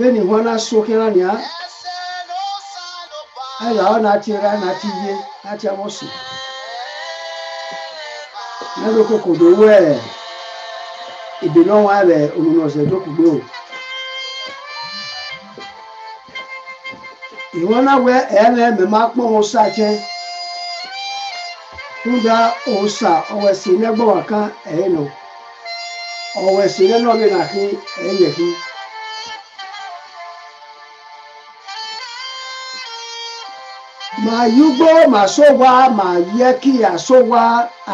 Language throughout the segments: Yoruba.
lẹ́nu ìwọ́n náà sókè náà nìyà ẹ̀ làwọn náà ti ra náà ti yé láti àwọn sùn lẹ́nu kòkò tó wẹ̀ ìbínú wọn rẹ̀ òmìnira ọ̀sẹ̀ tó kù gbé o. ìwọ́n náà wẹ̀ ẹ̀rẹ̀ mẹ́ máa pọ́n wọn sàkẹ́ kúndà òòsà ọ̀wẹ̀sì lẹ́gbọ̀n kan ẹ̀yìn nù ọ̀wẹ̀sì lẹ́nu ọ̀gbìn náà kí ẹ̀yìn kí. Màá yúgbó màá sọ́wọ́ màá yẹ kí àsọ́wọ́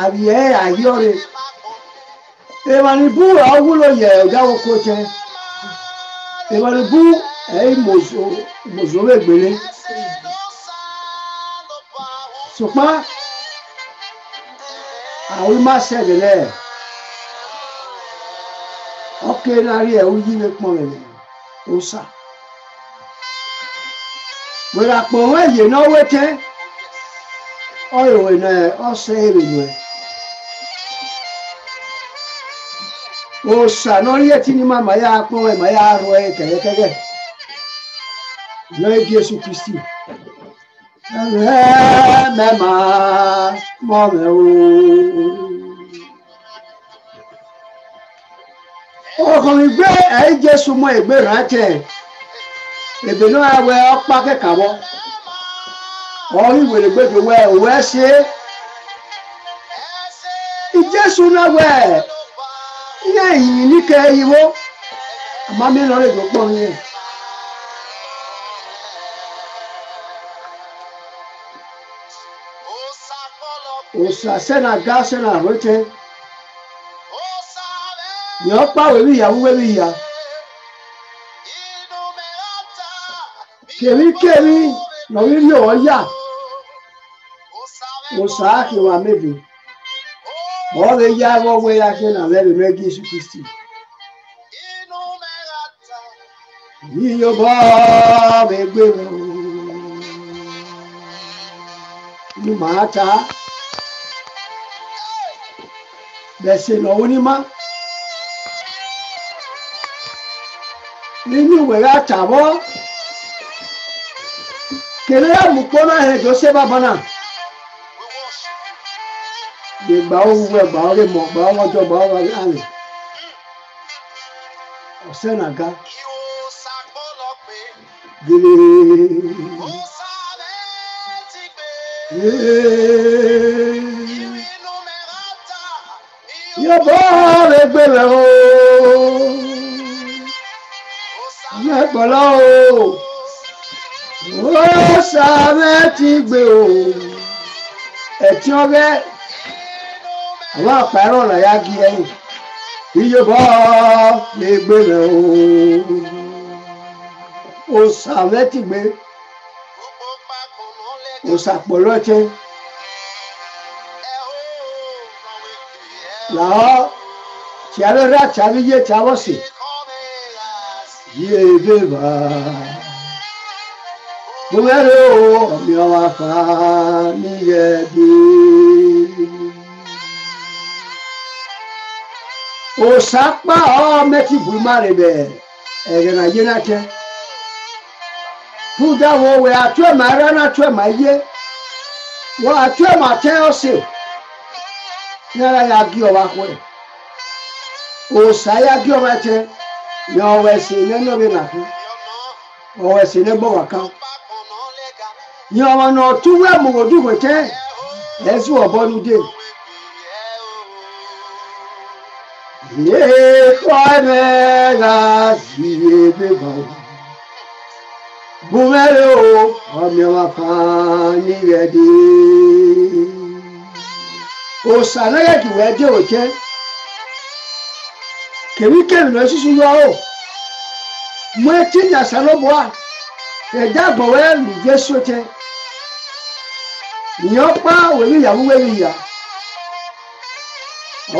àríyẹ́ àyọ̀rẹ́ ìwàlì bú ọwúlò yẹ ọ̀dáwó kó jẹ. Ìwàlì bú ẹ̀yìn mòzòwé gbélé ṣùgbọ́n àwọn má ṣẹ̀dẹ̀lẹ̀ ọkẹ́ lárí ẹ̀ ó yí lé rẹ̀. Ó sà náwó tẹ́ ọ̀rọ̀ ìnà ẹ̀ ọ̀sẹ̀ èrè nù ẹ̀. òòsà náà yẹ tí ni màmá yà pọ́n ẹ̀ màá yà rọ ẹ̀ kẹ̀kẹ́kẹ́ lọ́ọ́ jésù kristi ẹ̀rẹ́ mẹ́mà mọ́ mẹ́ o. ọkùnrin gbé ẹ̀yìn jésù mọ́ ìgbé rántẹ̀ èbè náà wẹ ọ́pá kẹ́kàwọ́. Ọ̀rí ìwèrè gbèdè wẹ òwe ṣe. Ìjésù náà wẹ̀. Ihe ìyìn níkẹ iwó àmọ́ mi lọ rè tó pọ̀ yẹn. òsà sẹ́nà gá sẹ́nà àròjẹ yàn pa wẹ̀rí ìyàwó wẹ̀rí ìyà kèríkèrí lọ́rí ní ọ̀ yà. Òsà àkìwà mẹ́bìí ọrẹ ya wọwọ ya kí na lẹbi mẹ Jésù Kristi. Yíyọ bọ mi gbé mi ní màá ta. Bẹsẹ lọ́wọ́ ní má. Nínú ìwé àtàbọ kèrè ẹ jọ ṣe bàbá náà de gba owó ẹgbà ọrẹ mọ gba ọmọjọ gba ọrọ àrùn ọsẹ nàga gèlè yọbọ rẹ gbẹrẹ o. Mẹgbọlá o ó sàmẹ ti gbé o ẹtí ọbẹ àwọn àpẹẹrẹ ọ̀nà ya gi iye bọ́ lè gbé rẹ̀ o òsà mẹ́tìgbé òsà pọ̀lọ́tẹ́ làwọn tíárẹ́rẹ́ àtàríyé táwọ́ sí yé bèbà gbogbo ẹ̀rọ ọ̀mí ọmọ afá níyẹ̀ dé. osakpa ọmẹti bulmare bẹ. Ẹgẹnà yé n'atẹ fúdà wo wẹ atú ẹmà rẹ n'atú ẹmà yé. Wọ atú ẹmà tẹ ọsẹ nyara ya ọba kọ ẹ. Osa ya gí ọba tẹ. Nyà ọwọ ẹsẹ nẹnu ọbẹ nàkú ọwọ ẹsẹ nẹgbọ wà kàn nyà ọmọ nà ọtú wẹ mọwọdú wẹtẹ ẹsùn ọbọ nùdé. Yekwanega siyebeba Bumere o ọmọ wa fani yẹdi. Òsàlẹ̀ kì wẹ́ dé òjẹ́. Kèmíkèmí lọ sísú yọ o. Mo etí nyàsá ló bọ̀ a. Ẹ̀dá àbọ̀wẹ́ lù Jésù tẹ. Ìyàn pa wẹ̀lú ìyàwó wẹ̀lú ìyà.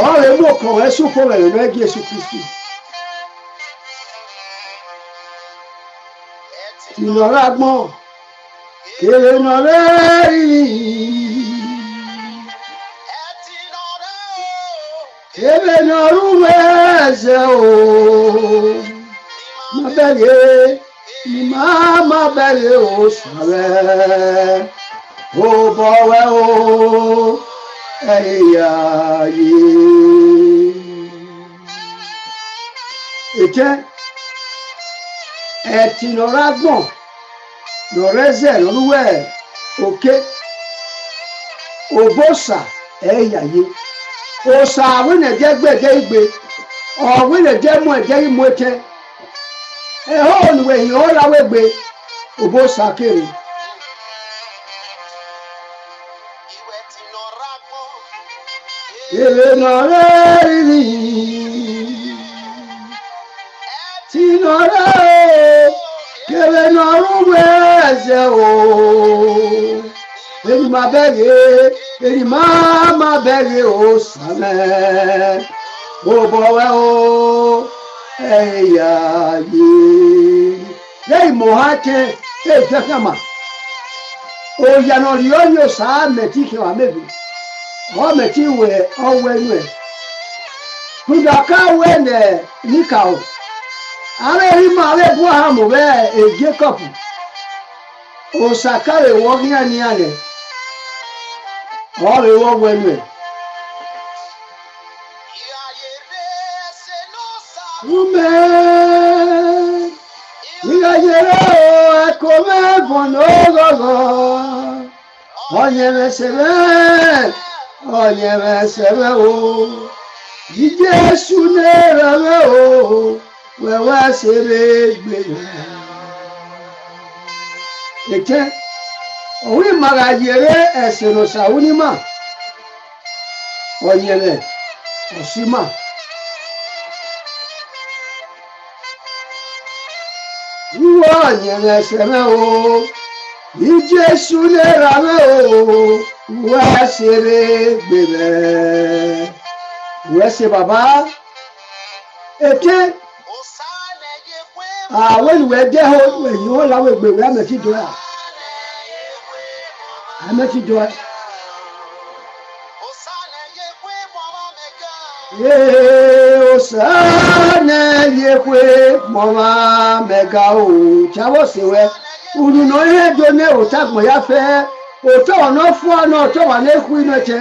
Ọrẹ mú ọkàn rẹ sófò rẹ rẹ Jésù Kristi. Ìnọ̀rọ̀ agbọ́n èrè nọ̀rẹ́ èrè nọ̀rú ẹsẹ̀ o. Bẹ̀rẹ̀ ni màá má bẹ̀rẹ̀ ó sàrẹ̀ ó bọ̀wẹ̀ ó ẹ̀yà yìí. Ètè ẹ̀tì nọ̀rọ̀ agbọ̀n nọ̀rọ̀ ẹ̀zẹ̀ lọ́lúwẹ̀ òkè òbòsà ẹ̀yà yìí. Òsà àwọn ènìyàn gbẹ̀dẹ̀ igbe ọ̀wé ènìyàn mú ẹ̀jẹ̀ ìmú ẹ̀tẹ̀ ẹ̀họ́ lawọ́ egbe òbòsà kéré. Rírì tí nọ̀rọ̀ o kéré nọ̀rọ̀ wẹ̀ẹ́sẹ̀ o. Èyí máa bẹ̀rẹ̀ èyí o sàmẹ́ o o ẹ̀yà yìí. Lẹ́yìn mọ̀ á tẹ ẹ̀ fẹ́ kàn mà. Mẹ́tí kẹwàá mẹ́bi ọmẹtí wẹ ọwọ ẹnu ẹ kudaka wẹ nẹ nika o ara eri ma ara ebu ahamu bẹ e jacob osakare wọ híàníà nẹ ọrẹ wọ wọ ẹnu ẹ. Ume ìyàyẹrẹ o ẹkọ mẹbùn n'ogọgọ ọnyẹmẹsẹmẹ ọnyẹmẹsẹmẹ o. Jíjẹsù nẹrẹmẹ o. Wẹwẹ sẹrẹ gbẹmẹ. ètè òun ìmàrà yẹrẹ ẹsẹ lọsàwùnímà ọnyẹmẹ ọsímà. wíwọ ọnyẹmẹsẹmẹ o wá ṣeré gbèrè wá ṣe bàbá. Ètè àwọn ìwé jẹ èyí wọn làwọn ìgbèrè àmẹtí jọ ẹ àmẹtí jọ ẹ. Yee osana yekwe mọma mẹga o. Jáwọ́ sí wẹ́. Ulùnà ihe do ne òtàgbọ ya fẹ òtọ ọ̀nà fún ọ̀nà ọ̀tọ wà n'ekwu iná tẹ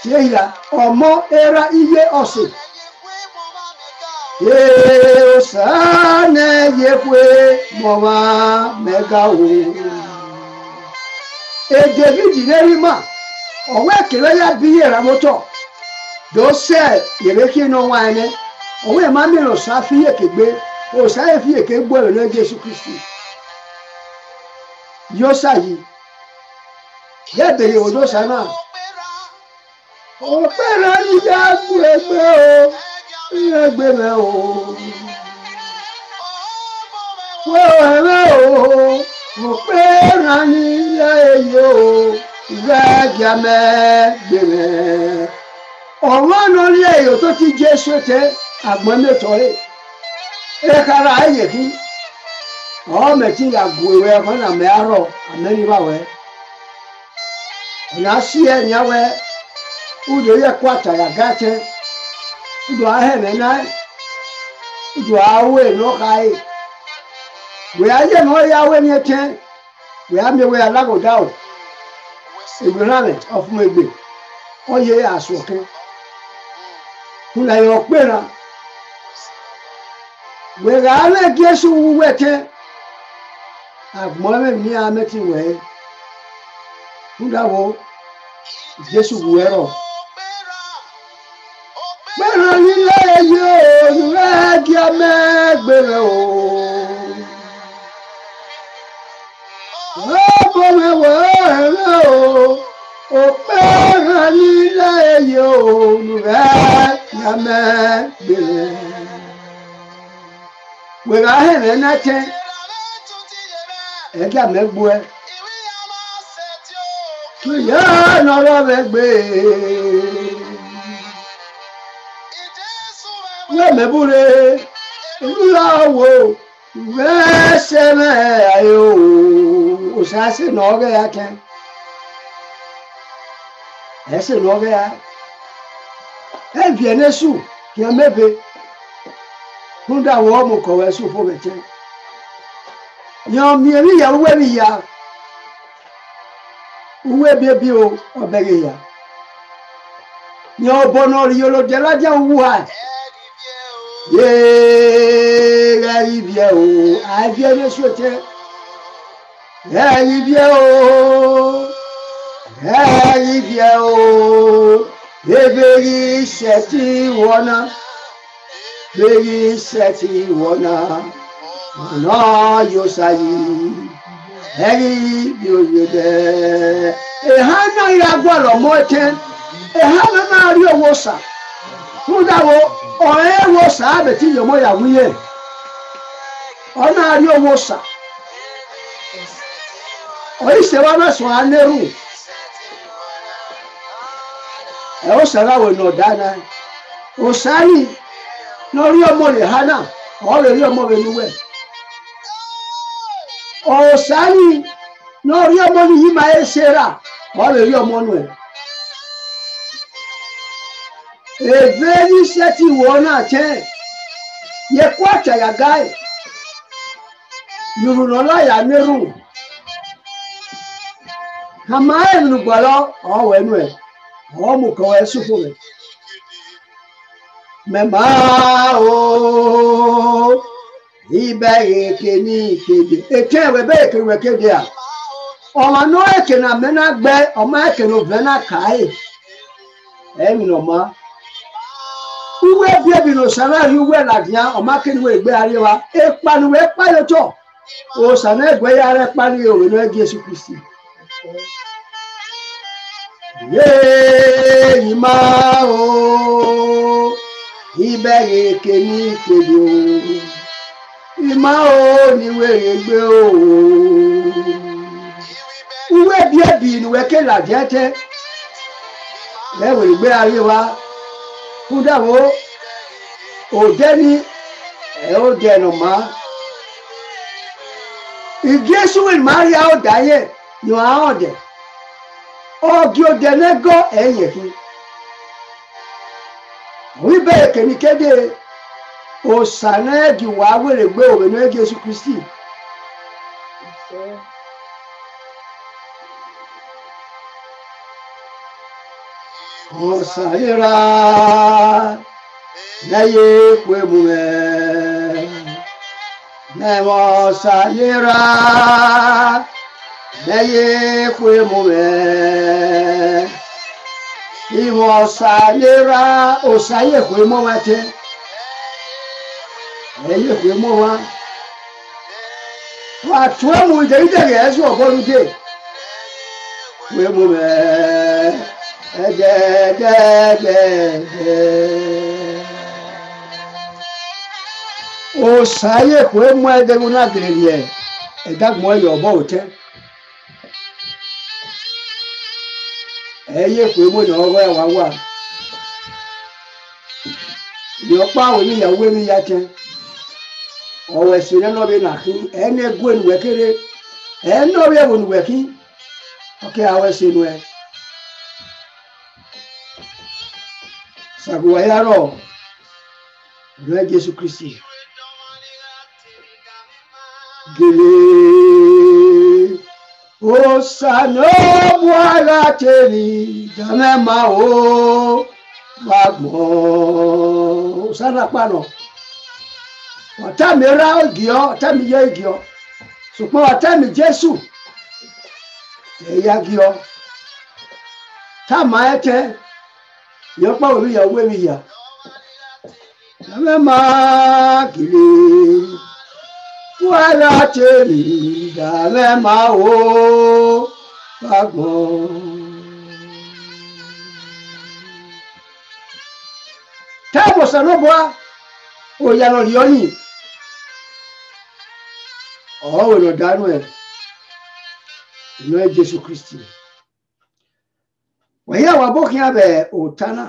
tie ya ọmọ era iye ọsẹ ee osana yekwe mọma mẹga o èdè bíjì lẹ́rìí mà ọ̀wọ́ ekele ya bí yẹra mọ́tọ̀ dọ́sẹ̀ yẹrẹ kí iná wá ẹni ọ̀wọ́ ẹ̀ má mìíràn sá fi yèké gbé òsà yẹ fi yèké gbọ́ ẹ̀rọ náà Jésù Kristi. Yìí yẹ bèrè òdòsà náà òpèrè níyà gbẹgbẹ o. Níyà gbẹmẹ o. Wọ́ọ̀rẹ́ o. Òpèrè níyà èyí o. Ìyá gbẹmẹ gbẹmẹ ọ̀rọ̀ náà ní èyí tó ti jẹ́ sọ́tẹ́ àgbọ̀n mẹ́tọ́ rẹ̀ ẹ̀kára ayè kí. Ọmọ tí ya gu ewe ẹkọ na mẹ arọ amẹni bá wẹ ọ̀nà sí ẹ nyàwẹ udo yẹ kó àtàrà gàtẹ udo ahẹmẹ náà udo awo ẹnu ọkà yìí wẹ ayé ní ọyẹ awẹ ní ẹtẹ wẹ amẹ wẹ alágòdà o ègbè náà mẹ ọfún ẹgbẹ ọyẹ àsọkẹ kúnlẹ yọ pé na wẹ alẹ gẹẹsì wúwẹ tẹ agbọ́n kúndàwọ̀ jésù wẹ̀rọ̀ gbẹ̀rẹ̀ nílé yìí o rẹ̀ kí a mẹ́gbẹ̀rẹ̀ o ọkọ̀ mẹ́wọ̀ ẹ̀rẹ́ o. Òpẹ́rẹ̀ nílé yìí o rẹ̀ kí a mẹ́gbẹ̀rẹ̀ wẹ̀rẹ̀ ahẹ́rẹ́ náà tẹ́. Kìyà nọ̀rọ̀ mẹ́gbẹ́. Yẹ mẹ́búre, ìlúra wo, wẹ́ẹ́sẹ̀ mẹ́ ayé o, òṣàṣì nà ọ́gẹ́ ya kẹ́. Ẹ̀sìn nà ọ́gẹ́ ya. Ẹ bìí ẹ̀ n'esu, kìí mẹ́be. kunda wo mu kɔwɛ so fo bɛ kyɛn nyɛ miemi ya uwe mi ya uwe o yi ya. Yolo jɛla jɛ wu ha. Yee ɛyi bie o ayibie ne so tɛ ɛyi bie o bie o. Eberi sɛti wɔna beri sɛti wɔna ọ̀nà yóò ṣàyè ẹ̀rí bí oyè dẹ̀. Èhá náà yà gbọ́dọ̀ mọ́ ẹtẹ́, èhá náà máa rí owó sà. Fúdà wo ọ̀rẹ́ wo sà àbẹ̀tí yọmọ yàwó yẹ. Ọ̀nà rí owó sà. Oyíṣẹ́ wa mẹ́sàn-án anẹ́rù. Ẹ̀ ó sẹ̀rẹ̀ àwọn ènìyàn dáná. Òsáyì náà rí ọmọ rẹ̀ hánà, ọ̀rẹ́ rí ọmọ rẹ̀ níwẹ̀ ọ̀sánì náà rí ọmọ ní yìí máa ń ṣe rà. Wọ́n lè rí ọmọ nù ẹ̀. èvé níṣẹ́ tí ìwọ náà tẹ́ yẹ kó àtàyàgá ẹ̀ yorùbá láyà nírù àmọ́ ẹ̀ nù gbọ́dọ̀ ọ̀wọ́ ẹnu ẹ̀. Ọ̀wọ́ mú kọ́ ẹ sùfò rẹ̀ mẹ́mà ooo ibẹ̀ èké ní ìkéde èké ẹ̀wẹ̀ bẹ́ẹ̀ èké wẹ̀ kéde à ọmọ náà èké nà mẹ́nà gbẹ ọmọ èké nà òfin nà káyè ẹ̀yìn ọmọ uwe bíi ebi nà òsànà rí uwe làdìyà ọmọ akéde wẹ̀ gbé ayé wa. Wẹ̀ kpáyé tó òsànà ẹgbẹ́ yà rẹ̀ kpáyé òwe náà Jésù Kristi. Yéèyì máa o. Ibẹ̀ èké ní ìkéde o ìmọ̀ o wèrè gbé o. Uwe bí ẹbí ìnùwẹ kéèlà jẹtẹ lẹwèrè gbé ayé wa. Kúndàwó òdẹ ní ẹ ó dẹnu mọ. Ìjésù ìmáríà ó dáyé yọ àwọn ọdẹ ọgì òdẹ nẹgọ ẹyẹ fún wíbẹ kẹmíkéde osanagi wa wèrè gbé òwe ní Jésù Kristi. Osanira n'eye kwe mume n'eme osanira n'eye kwe mume ime osanira osaye kwe mume te ẹyẹ pé mọ wa. Wà tó ẹmu ìdẹ́gídẹ́gẹ́ ẹ̀sùn ọ̀bọ́lùdé pé mo bẹ̀ ẹ̀dẹ́dẹ́dẹ́dẹ́ òsàyè pé mọ ẹ̀dẹ́gun náà gèrè yẹ ẹ̀dàgbọ́n ẹ̀yọ̀ ọ̀bọ̀ òtẹ́ ẹ̀yẹ pé mo nà ọwọ́ ẹ̀ wá wà ìyọ̀pá àwọn oníyàwó mi yá tẹ́ ọwọ rẹ nọbi nàkí ẹni egu enuwẹ kéré. Ẹni nọbi ẹwọ enuwẹ kí. Ọkẹ awọ ẹsẹ nu ẹ. Sagowa yarọ ọdọ Jésù Kristi. Gèlè. Osanobu ara tèmi. Dàmẹ́mà ó wà gbọ́n osanapanu ọ̀tá mi rá ògì ọ́ ọ̀tá mi yẹ igi ọ́. Ṣùgbọ́n ọ̀tá mi Jésù ẹ̀yà gi ọ́. Tá a máa tẹ́ yẹn pọ̀ òbí yà wé mi yà. Ẹ̀mẹ́ máa kiri wàhálà tèmi dàmẹ́ máa wò fagbọ́n. táàbù sànú bọ́ òyànà lìọ́yìn ọ̀hún lọ dánú ẹ̀? Ìlú ẹ̀ Jésù Kristi. Wọ̀nyí àwọn abókin abẹ òtánà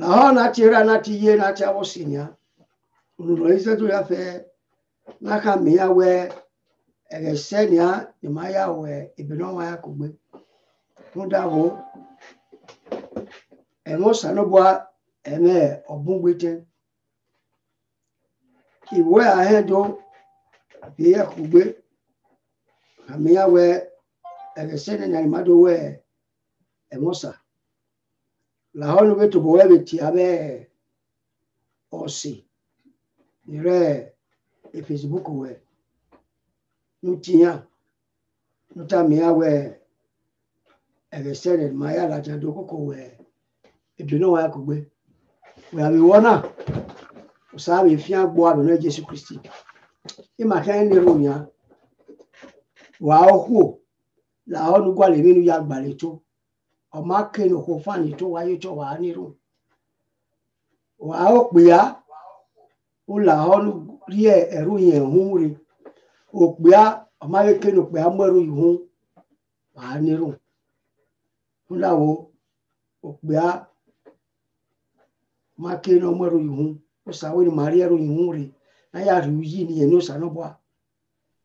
làwọn náà ti rà náà ti yé náà ti àwọn sì yá olùdó yìí sẹ́tò yà fẹ́ n'aka mìíyà wẹ ẹ̀rẹ̀sẹ̀ nìyà ìmáyà wẹ ìbínú wọn yà kò gbé. Tó dáwọ́ ẹ̀mọ́ sànúbọ̀ ẹ̀mẹ́ ọ̀bùngbẹ́tẹ́ ìyẹ́ kùgbé àmì àwẹ̀ ẹ̀rẹ̀sẹ̀ ní àìmádọ́ wẹ̀ ẹ̀mọ́sà. Làwọn ló bẹ tó bọ̀ wẹ́ bẹ tì abẹ́ ọ̀sì nírẹ̀ ẹ̀ facebook tà mí àwẹ̀ ẹ̀rẹ̀sẹ̀ ní màá yàrá jàdó kókò wẹ̀ ìdùnnú wa àmì wọ́n náà saa mi fia gbɔ abɛ na jesu kristi ima kɛn ne ro nya wà á hó là á nu gbàlè mi nu ya gbàlè tó. Ọmọ ake nu kó fani tó wáyé tó wà á ní ro wà á pè á. Ó là á nu rí ẹ ẹrú yẹn hún rí ó pè á ọmọ ake nu pè á mọ ẹrú yìí hún wà á ní ro ńlá wo ó pè á ọmọ ake nu ọmọ ẹrú yìí hún osawe ni maria ro ihunre na ya ru yi ni eno sanoboa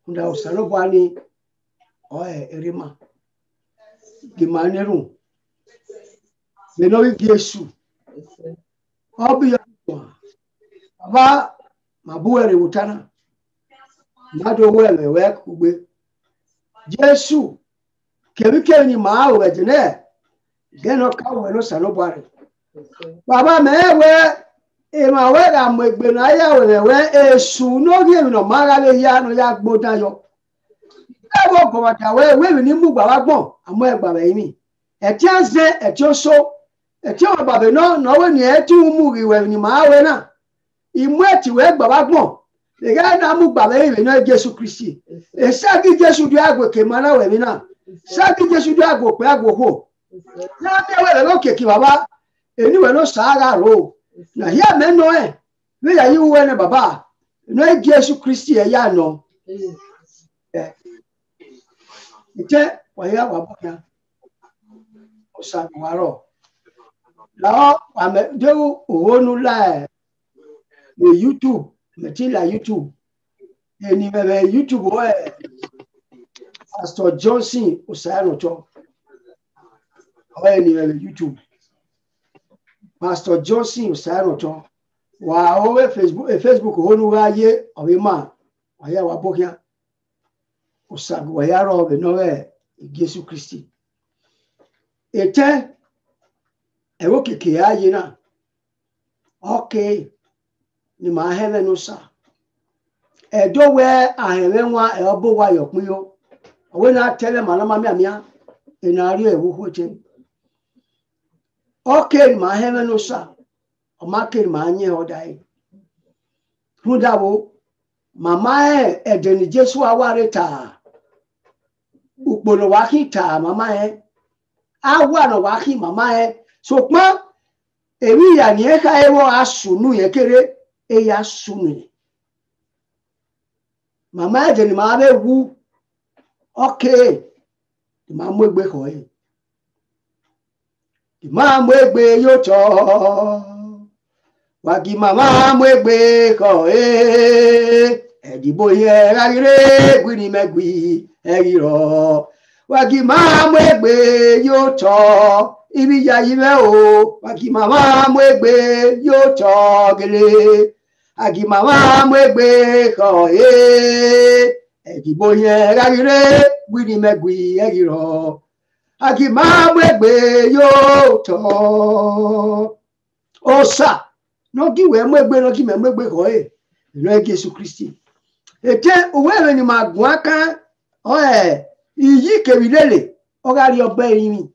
nda osanoboa ni o e erema. Ge maneru me no yesu. Obi yo baba mabuere utana nado wele we kugbe. Jesu kebi kenyi ma o ejene geno ka we no sanoboa re. Baba mewe. ìmọ̀ yà wẹ̀rẹ̀ wẹ̀ èṣù n'oge yá nu yá gbó dayọ̀. Ẹ̀wọ̀ gbọ̀mọ̀dà wẹ̀ wẹ̀rì ní mú gbàwá gbọ̀n àmọ́ ẹgbà rẹ̀ yìí. Ẹ̀tí à ń zẹ ẹ̀tí ó so ẹ̀tí ọ̀rọ̀ bàbẹ̀ náà náwó ni ẹ̀ tí ń mú ìwẹ̀ ní màá wẹ̀ náà. Ìmú ẹ̀tì wẹ̀ gbàwá gbọ̀n. Ìyá náà mú gbàwẹ̀ ìrìn náà Jésù Kristi. Sáàgì Jésù dúró àgbò pé àgbò hò. Náà bí ẹwẹ́ rẹ̀ lókè kí bàbá ènìwẹ̀ ló sàárà rò ó na hia mɛ nɔ ɛ ne yà yi wɛ ne baba. Nɔ ɛ Jésù Kristi ɛ yà nɔ ɛ ìtɛ wàyà wà bọ ya. Ọsàn wàrọ làwọn àmẹ déwù òwònú la ɛ ní YouTube mẹtí la YouTube. Ẹni mẹmẹ YouTube wọ ɛ Pastor Johnson ọsàyànùtọ ọ ẹni mẹmẹ YouTube pastor johnson ọsàrọtọ wà ọwọ facebook facebook òhun wá yé ọwé mà wàyà wà bókíà ọsàgù wàyà rọ ọbẹ náà ẹ jésù kristi. Ètẹ ẹwọ kèké ayé náà ọkẹ ni màá hẹrẹ nù sà. Ẹdọwẹ ahẹrẹ wọn ẹọbọ wa yọkùn yọ ọwé náà tẹlẹ màlámà mìàmìà ìnàrí ẹwọ hó jẹ ọkẹrì máa hẹmẹ ló sà ọmọ akẹrì máa nyẹ ọdà yìí fúndàwọ màmá ẹ ẹdẹ ní jésù awárí tà òpòlò wá kí tà màmá ẹ awọ àná wá kí màmá ẹ sọpọn èmi ìyá ni ẹ ká ẹ wọ asùnù yẹn kéré ẹ yà sùnù yẹn màmá ẹdẹ ní màá bẹ wú ọkẹ ní màá mú mú egbe wàgì màmá mú egbe kọ̀ ẹ́. Ẹ̀dìbò yẹ ráyéré gbìnì mẹ́gbì ẹ̀yì rọ̀. Wàgì máa mú egbe tọ́. Ibi ìyá yìí mẹ́ o. Màmá mú egbe gẹ́lẹ́ àgì màmá mú egbe kọ̀ ẹ́. Ẹ̀dìbò yẹ ráyéré gbìnì mẹ́gbì ẹ̀yì rọ̀ agimamwegbe yóò tọ. Ọsà nọgìwẹ mwegbe nọgìmẹ mwegbe kọ ẹ ìlú ẹ Jésù Kristi. Ètè òwe rẹ ni màá gùn aka ọ ẹ ìyí kèwìlélè ọgárí ọgbẹ ìrìn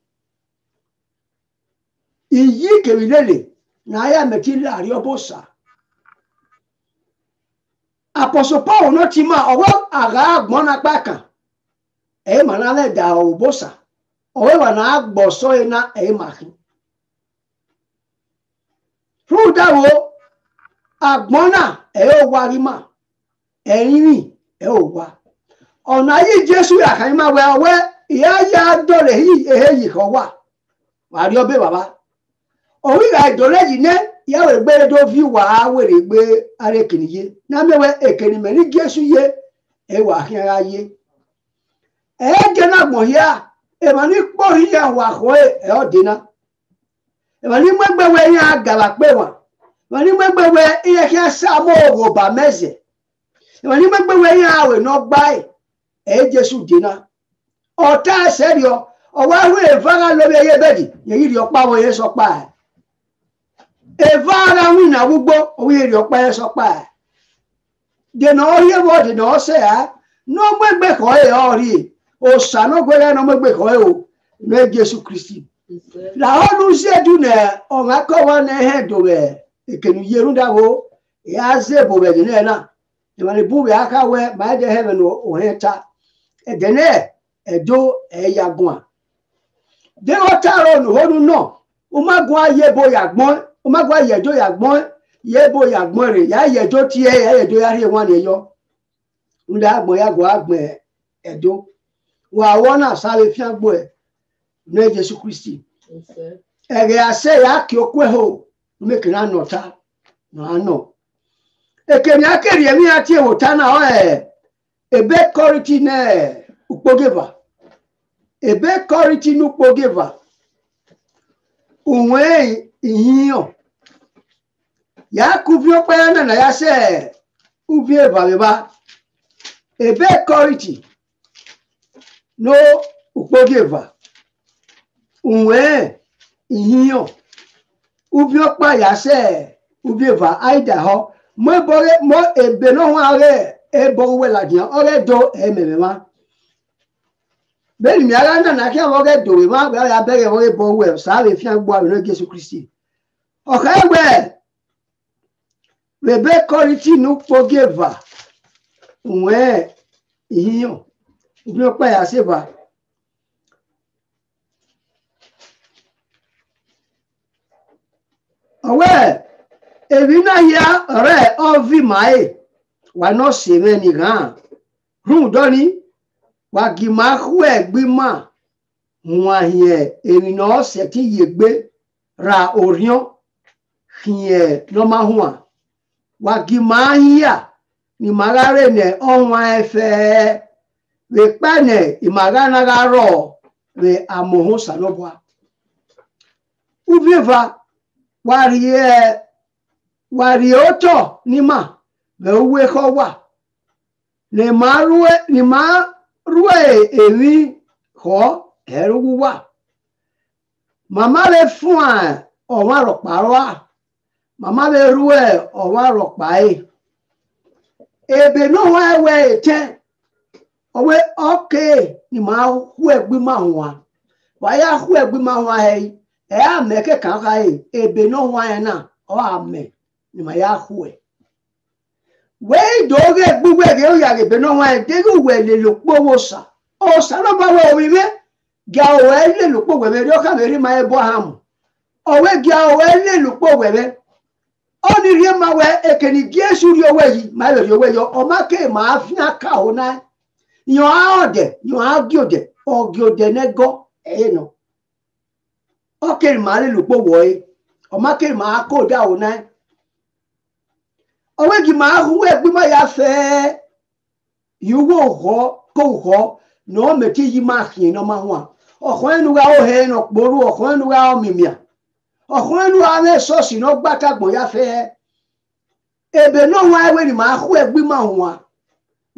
ìyí kèwìlélè n'ayé mẹtí láàárín ọbọ sà àpọ̀sọ̀ Paul náà ti máa ọwọ́ àrà àgbọ̀n apá kan ẹ̀ mà náà lẹ̀ sà ọwọ́ wà náà gbọ̀ sọ́yìn náà ẹ̀ yóò wá rí mà ẹ̀yìn rìn ẹ̀ ò wá. ọ̀nà ayé jésù àkànyìn máa wẹ ọwẹ́ ìyá yá dọ̀rẹ̀ yìí èhè yìí kan wà wà rí ọbẹ̀ bàbá. òun ìgbà ìdọ̀rẹ́ yìí ná ìyàwó ìgbé tó fi wà á wèrè gbé ara yé náà mẹ́wẹ́ èkìní mẹ́rin jésù yé ẹ̀ wà kí ara yé. ẹ̀ jẹ́ náà gbọ̀n yá emani kpɔri ya wa xɔ ye ɛyɔ dina emani megbewe ya gala kpe wa emani megbewe eya kia sa mo roba mɛzɛ ìwọ ní gbẹgbẹ wẹyìn àwẹ náà gbáyé ẹ jésù dènà ọtá ẹsẹ rí ọ ọwọ ahọ ìfara lórí ẹyẹ bẹẹdì yẹyí rí ọpá wọn yẹn sọpá ẹ ìfara wí nà gbogbo òun yẹn rí ọpá yẹn sọpá ẹ dènà ọyẹ bọ dènà ọsẹ ẹ n'ọgbẹgbẹ kọ ẹ ọrí òsà n'ọgbẹgbẹ n'ọgbẹgbẹ kọ ẹ o ní jésù kristi làwọn ọdún ṣẹdú nẹ ọ̀nà kọ́wọ́ ní ẹ̀hẹ́ dòwẹ̀ èkènú yẹrù dàwọ̀ ìyá ṣe bòwẹ̀ dínú ẹ̀ náà ìwọ̀n bùwẹ̀ akáwẹ̀ máa dẹ̀ hẹ́mẹ̀ ní òhìn ta. Ẹ̀dẹ̀ náà ẹ̀dọ́ ẹ̀yà gùn à. dẹ́wọ́ tààrọ̀ nìhónú náà ọmọgùn ayébo yàgbọ́n ọmọgùn ayẹ̀dọ́ yàgbọ́n yébo yàgbọ́n rẹ̀ yà ayẹ̀dọ́ tiẹ̀ yà ayẹ̀dọ́ yàrá wọn ni yọ ńlẹ àgbọn yàgbọ́ àgbọn ẹ̀dọ́ wọ àwọn náà sáré fíàgbọ ẹ̀ ní jésù kristi ẹ̀rẹ̀ àṣẹ yà kí okú ẹ̀ hó mẹ́kìnrin ànọ̀ta náà nọ. ekene akeri emi ati ewota na ọ ẹ ebe kọrịtị na ukpogeva. Ebe kọrịtị n'ukpogeva onwe ihiyo ya kuvi okpaya na na ya se uvi evaveva ebe kọrịtị no ukpogeva onwe ihiyo uvi okpa ya se uvi eva aida họ mo bore mo ebe no ho are e bo we la dian ore do e me me ma. Be mi ara na na ke ore do we ma be ya bere ore bo we sa re fi agbo ari no Jesu Kristi. O ka egbe bebe koriti nu pogeva nwe iyan ibi o pa ya se ba èmi náà ya ọ̀rẹ́ ọ́fì máa wà náà sèmẹ́ nìkan. Rún dọ́ni wà kì máa hú ẹ̀ gbé mà. Wọn àyẹ̀ èmi náà sẹ̀tì yè gbé ra òríàn hìẹ̀ lọ́mọ hùwà. Wà kì máa yíyà ní màá rẹ̀ nẹ̀ ọ̀hún ẹ̀fẹ̀. rẹ̀ pẹ́ nẹ̀ ìmàgá náà rọ̀ rẹ̀ àmọ̀hún sàlọ́bùà. Ubiva warie warie oto nima be uwe ko wa. Le marue ni ma rue ewi ko eru wa. Mama le fun a o wa ro paro a. Mama le rue o wa ro pa e. Ebe no wa we ete owe oke ni ma hu egbi ma wa wa ya hu egbi ma wa e ẹ àmẹ kẹkàn ká ẹ ebe náà wọn yẹn náà ọ àmẹ ni mà yà hù ẹ wẹ́ẹ́ ìdòwò gbogbo ẹ̀rẹ́ ó yàrá ebe náà wọn yẹn dégú wẹ̀ lè lò pówó sà ó sàrọ̀ bá wọ òwe mẹ́ gà òwe lè lò pówó mẹ́ ẹ̀rẹ́ ọ̀kà mẹ́rin máa ẹ bọ́ hàmù òwe gà òwe lè lò pówó mẹ́ ó ní rí ma wẹ èkèní gíésù rí owó yìí máa lè rí owó yọ ọmọ kéè máa fi hàn ká òun náà yàn á ọ̀dẹ̀ yàn á gí ọ̀dẹ̀ ọ̀gí ọ̀dẹ̀ nẹ́gọ́ ẹ̀yẹ náà ọkèrè máa lè lò pọ̀ wọ̀ ẹ́ ọmọkèrè máa kó dà ó náà ọwẹ́gì máa hu ẹgbẹ́ máa yà fẹ́ ìwé òhọ́ kó òhọ́ ní wọ́n mẹ̀tí yìí máa hìn ní ọmọ wọn ọ̀họ́ ẹnu wa ó hẹ́ ẹnu kpọ́rú ọ̀họ́ ẹnu wa ó mìmìà ọ̀họ́ ẹnu wa ní sọ́ọ̀sì ní ọgbàtàgbọ̀n yà fẹ́ ebe náà wọn ẹwẹ́ ni máa hu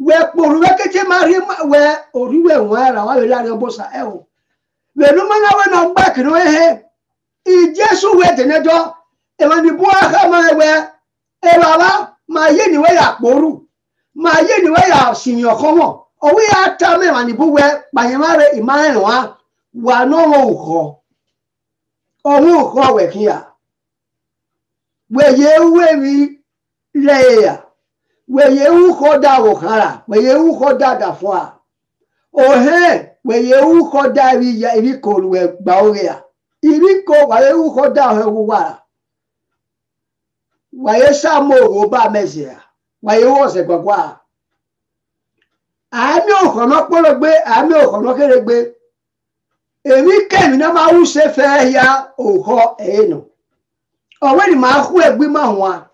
ẹgbẹ́ máa wọn wẹ́ kpọ́rú wẹ́ kété máa rí wẹ́ oríwẹ̀ wọn ẹ̀rọ àwọn ẹ̀rọ láàárín ọbọ̀sà ẹ̀ o venumana we na gbak no ehe ijesu we tenedo e mani bua ha ma we e baba ma ye ni we ya poru ma ye ni we ya sinyo komo o we ya ta me mani bu we pa yen mare imane no wa wa no lo ho o mu ho we kia we ye we mi le ya we ye u ho da wo kara we ye u ho da da fo a o he weye ukọ da iri ya iri ko luwe gba oge ya iri ko waye ukọ da ọhẹ wụwara waye samo oba mezi ya waye wọsẹ gbagba àmì òkànnà pọlọgbé àmì òkànnà kérégbé èmi kẹmí náà máa wúṣẹ fẹ ya òhọ ẹyìn nù ọwẹ ni màá kú ẹgbẹ máa wẹẹdọ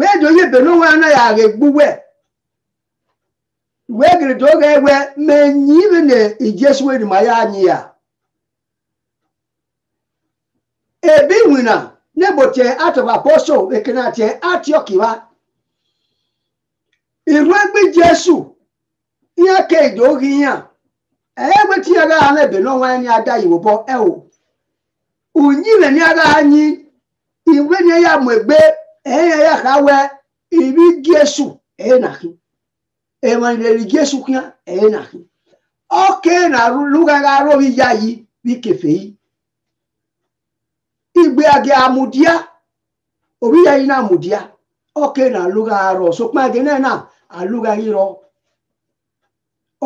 yẹ bẹnu wọn náà yà rẹ gbúwẹ wegiri to ga egwe menyibi ne ijesu wedi ma ya anyị ya. Ebi nwina n'egbochie atọba apọstọl ekene atie atiokiwa ìlú ẹgbẹ jésù ihe kéde oge ihe a ẹgbẹ tí ara ha mẹbẹ náà wọn ni ada ìwò bọ ẹ o ònyí rẹ ní ara anyi ìwé ni ya mọ ẹgbẹ ẹyẹ ya ká wẹ ìrí jésù ẹyẹ nàkí ẹwọn ìlérí jésù kíá ẹyẹ nàkí ọkẹ nà lùgàgà rọbì yá yìí bí kẹfẹ yìí ìgbé agẹ amúdíá òbí yá yìí nà amúdíá ọkẹ nà lùgàgà rọ sọpọ agẹ náà nà alùgàgà yìí rọ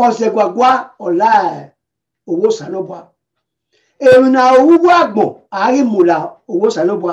ọsẹ gbàgbà ọlá owó sànọbà èrìnà owó àgbọn àárín mùlà owó sànọbà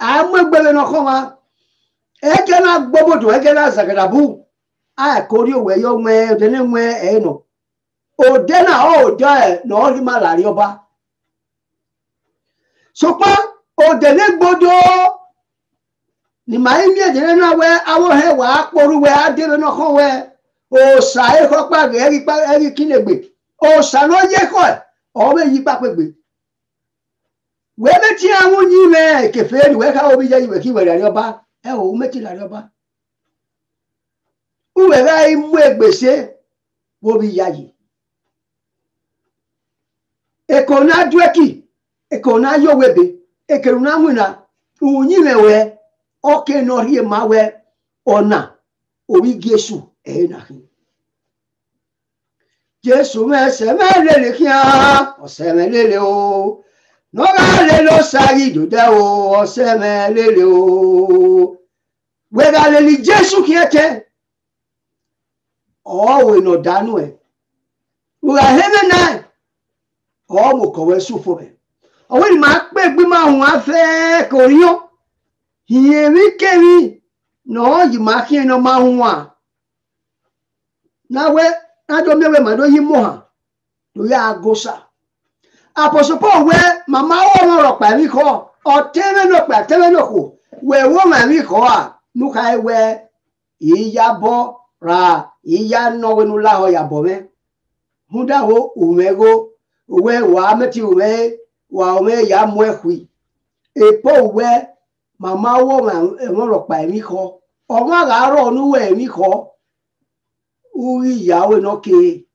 ìjésù díẹdíẹ náà gbọ yẹ tẹ ọ̀nàwé ni màá lè lò dẹ̀ ní wẹ́ẹ́nì òdẹ̀ ní wẹ́ẹ́nì àwòtọ́ orí òwe yìí wọ àìkíyàwé náà kọ́ wọn àmúgbẹ́wé náà kọ́ wọn ẹ̀kẹ́ náà gbọ́bọ̀dọ̀ ẹ̀kẹ́ náà zàgàdàbù àìkórí òwe yọ wẹ́ òdẹ̀ ní wẹ́ ẹ̀ nọ òdẹ̀ náà òdẹ̀ ẹ̀ náà rí má làrí ọba. Sọpá òdẹ̀ ní gbọdọ̀. Ni màá ń bí ẹ̀jẹ̀ náà wẹ́ awọ́ ẹ̀ wà á kpọ̀rọ̀ wẹ́ á débẹ̀ náà kọ́ wẹ́. Òòsà ẹkọ pàgẹ ẹrí pa ẹrí kílẹgbẹ òòsà ló yẹ kọ ẹ ọmọ èyí pàpẹgbẹ wẹẹbẹ tí àwọn yìí mẹ kẹfẹ rí wẹẹka omi yẹ ìwẹ kí wẹrẹ àríọba ẹ ò mẹtì àríọba wẹẹrẹ imú ẹgbẹsẹ wọbi ya wẹbẹ èkèrè náà wìnà òyìn mẹwẹ ọkẹ náà rí ẹ máa wẹ ọ̀nà orí gẹ̀ẹ́sù ẹ̀yìn náà kí. Jésù mẹ́sẹ̀ mẹ́lẹ̀lẹ̀ kí á ọ̀sẹ̀ mẹ́lẹ̀lẹ̀ o. Sáré ìdòdẹ́ o mẹ́lẹ̀lẹ̀ o. Sùfò ẹ̀. Ọ̀wọ́ ni màá pé gbé máa hùn afẹ́ kò rí ọ́. Ìyẹn rí kẹ́rin náà yìí máa kí ẹ̀ náà máa hùn wà. Nawe nado mewe mado yi moha lórí agosa àpòsopọ̀ wẹ màmá wọn rọ pàmí kọ ọtẹmẹ náà pẹ àtẹmẹ náà kò wẹ wọn màmí kọ à nuka ra nu mẹ. Húdàwó òmẹgó òwe wà á mẹtì òmẹ wà òmẹ yà mú ẹkùi èpò wẹ màmá wọn rọ pàmí kọ ọmọ àgàrọ ọnuwẹ mí kọ uri ìyàwó iná ke èèmọ àárọ ọnu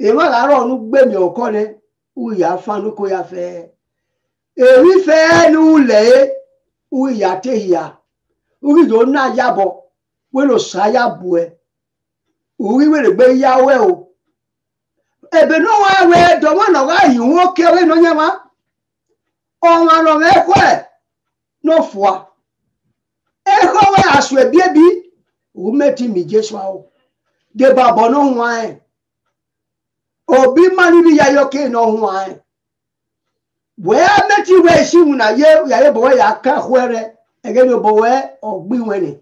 gbẹmí ọkọ ni. Uri ìyá fanu kó ya fẹ. Èrí fẹ ní ulẹ uri ìyá tẹ ìyá uri ìdò ná yabọ wẹlò sáyà bu ẹ. Uri wẹlẹ gbé yáwó ẹ o. Ẹbẹ náà wà wẹ dọmọ náà wà yìí wọn kẹwé náà yẹ wá ọmọ àná mẹkọ ẹ náà fọ ẹkọ wẹ àṣọ ẹbí ẹbí. Wumeti mi jesu awo de babọ no hu ae obi mani bi yayo ke no hu ae wea meti we si na ya ya ka hwere ege no bo we ogbi wene.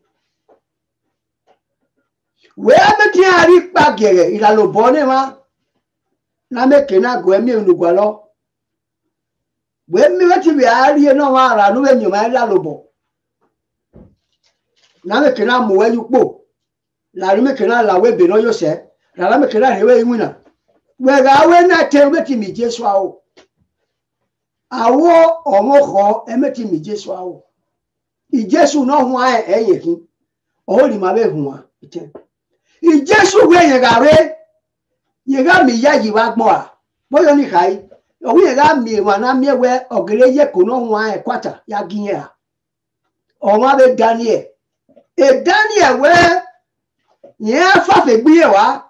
Wea meti ari pagere ila lo bo ne ma na me ke na go emi unu gwa lo we mi meti bi ari no wa ra no we nyoma ila lo bo. Na me kena mu we yukpo la me kena la we be no yo se la me kena rewe yimuna we ga we na te we ti mi jesu awo awo omo kho e me ti mi jesu awo i jesu no hu ai e ye kin o ri ma be hu wa ite. I jesu we ye ga re ye ga mi ya yi wa gbo a boyo ni kai o ye ga mi wa na mi we ogere ye ko no hu ai kwata ya gin ya o ma be daniel. Edaniel wẹ yẹn fàfẹ gbé wa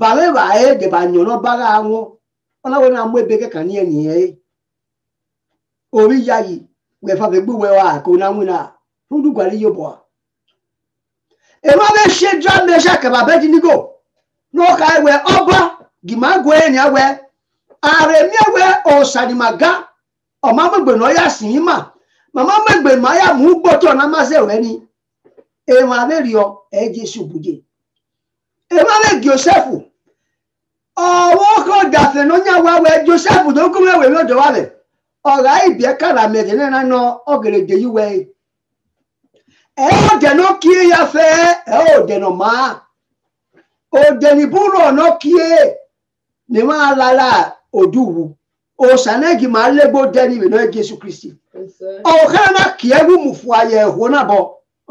bàbá bá yẹ dèbà nyọnà bára wọn ọlọ́wọ́ náà mú ebe kẹkàn ní ẹnìyẹn yìí orí ya yìí wẹ fàfẹ gbé wẹ wa kò náà múna rúdùgbàlì yóò bọ̀ èmi bẹ ṣe dra mẹṣẹ kẹfà bẹ di nígò n'ọkà ẹwẹ ọba gìmágò ẹni ẹwẹ ààrẹ mi ẹwẹ ọ̀sàdìmàgá ọmọ amẹgbẹ náà yà sí yín mà màmá amẹgbẹ náà yà mú gbọtọ náà má sẹ wẹ ni. Ema aberio e Jésù buje ema be Joseph. Ọwọ́ kọ́ dàfẹ́ ló nyà wá wẹ Joseph tó kún mẹ́wẹ̀ẹ́ mi ọ̀dọ̀ wa bẹ̀. Ọ̀rá ìbí kára mẹ́tẹ̀ náà nánà ọ̀gẹ̀rẹ̀dẹ̀ yìí wẹ̀. Ẹ ó dẹ̀nà kí ya fẹ́ ẹ ó dẹ̀nà máa òdẹ̀nì búrò ọ̀nà kí ẹ ní máa lára òdùwù òsànẹ́gì máa légbó dẹ́ni ìrìnà Jésù Kristi. Ọ̀kẹ́ náà kì í wù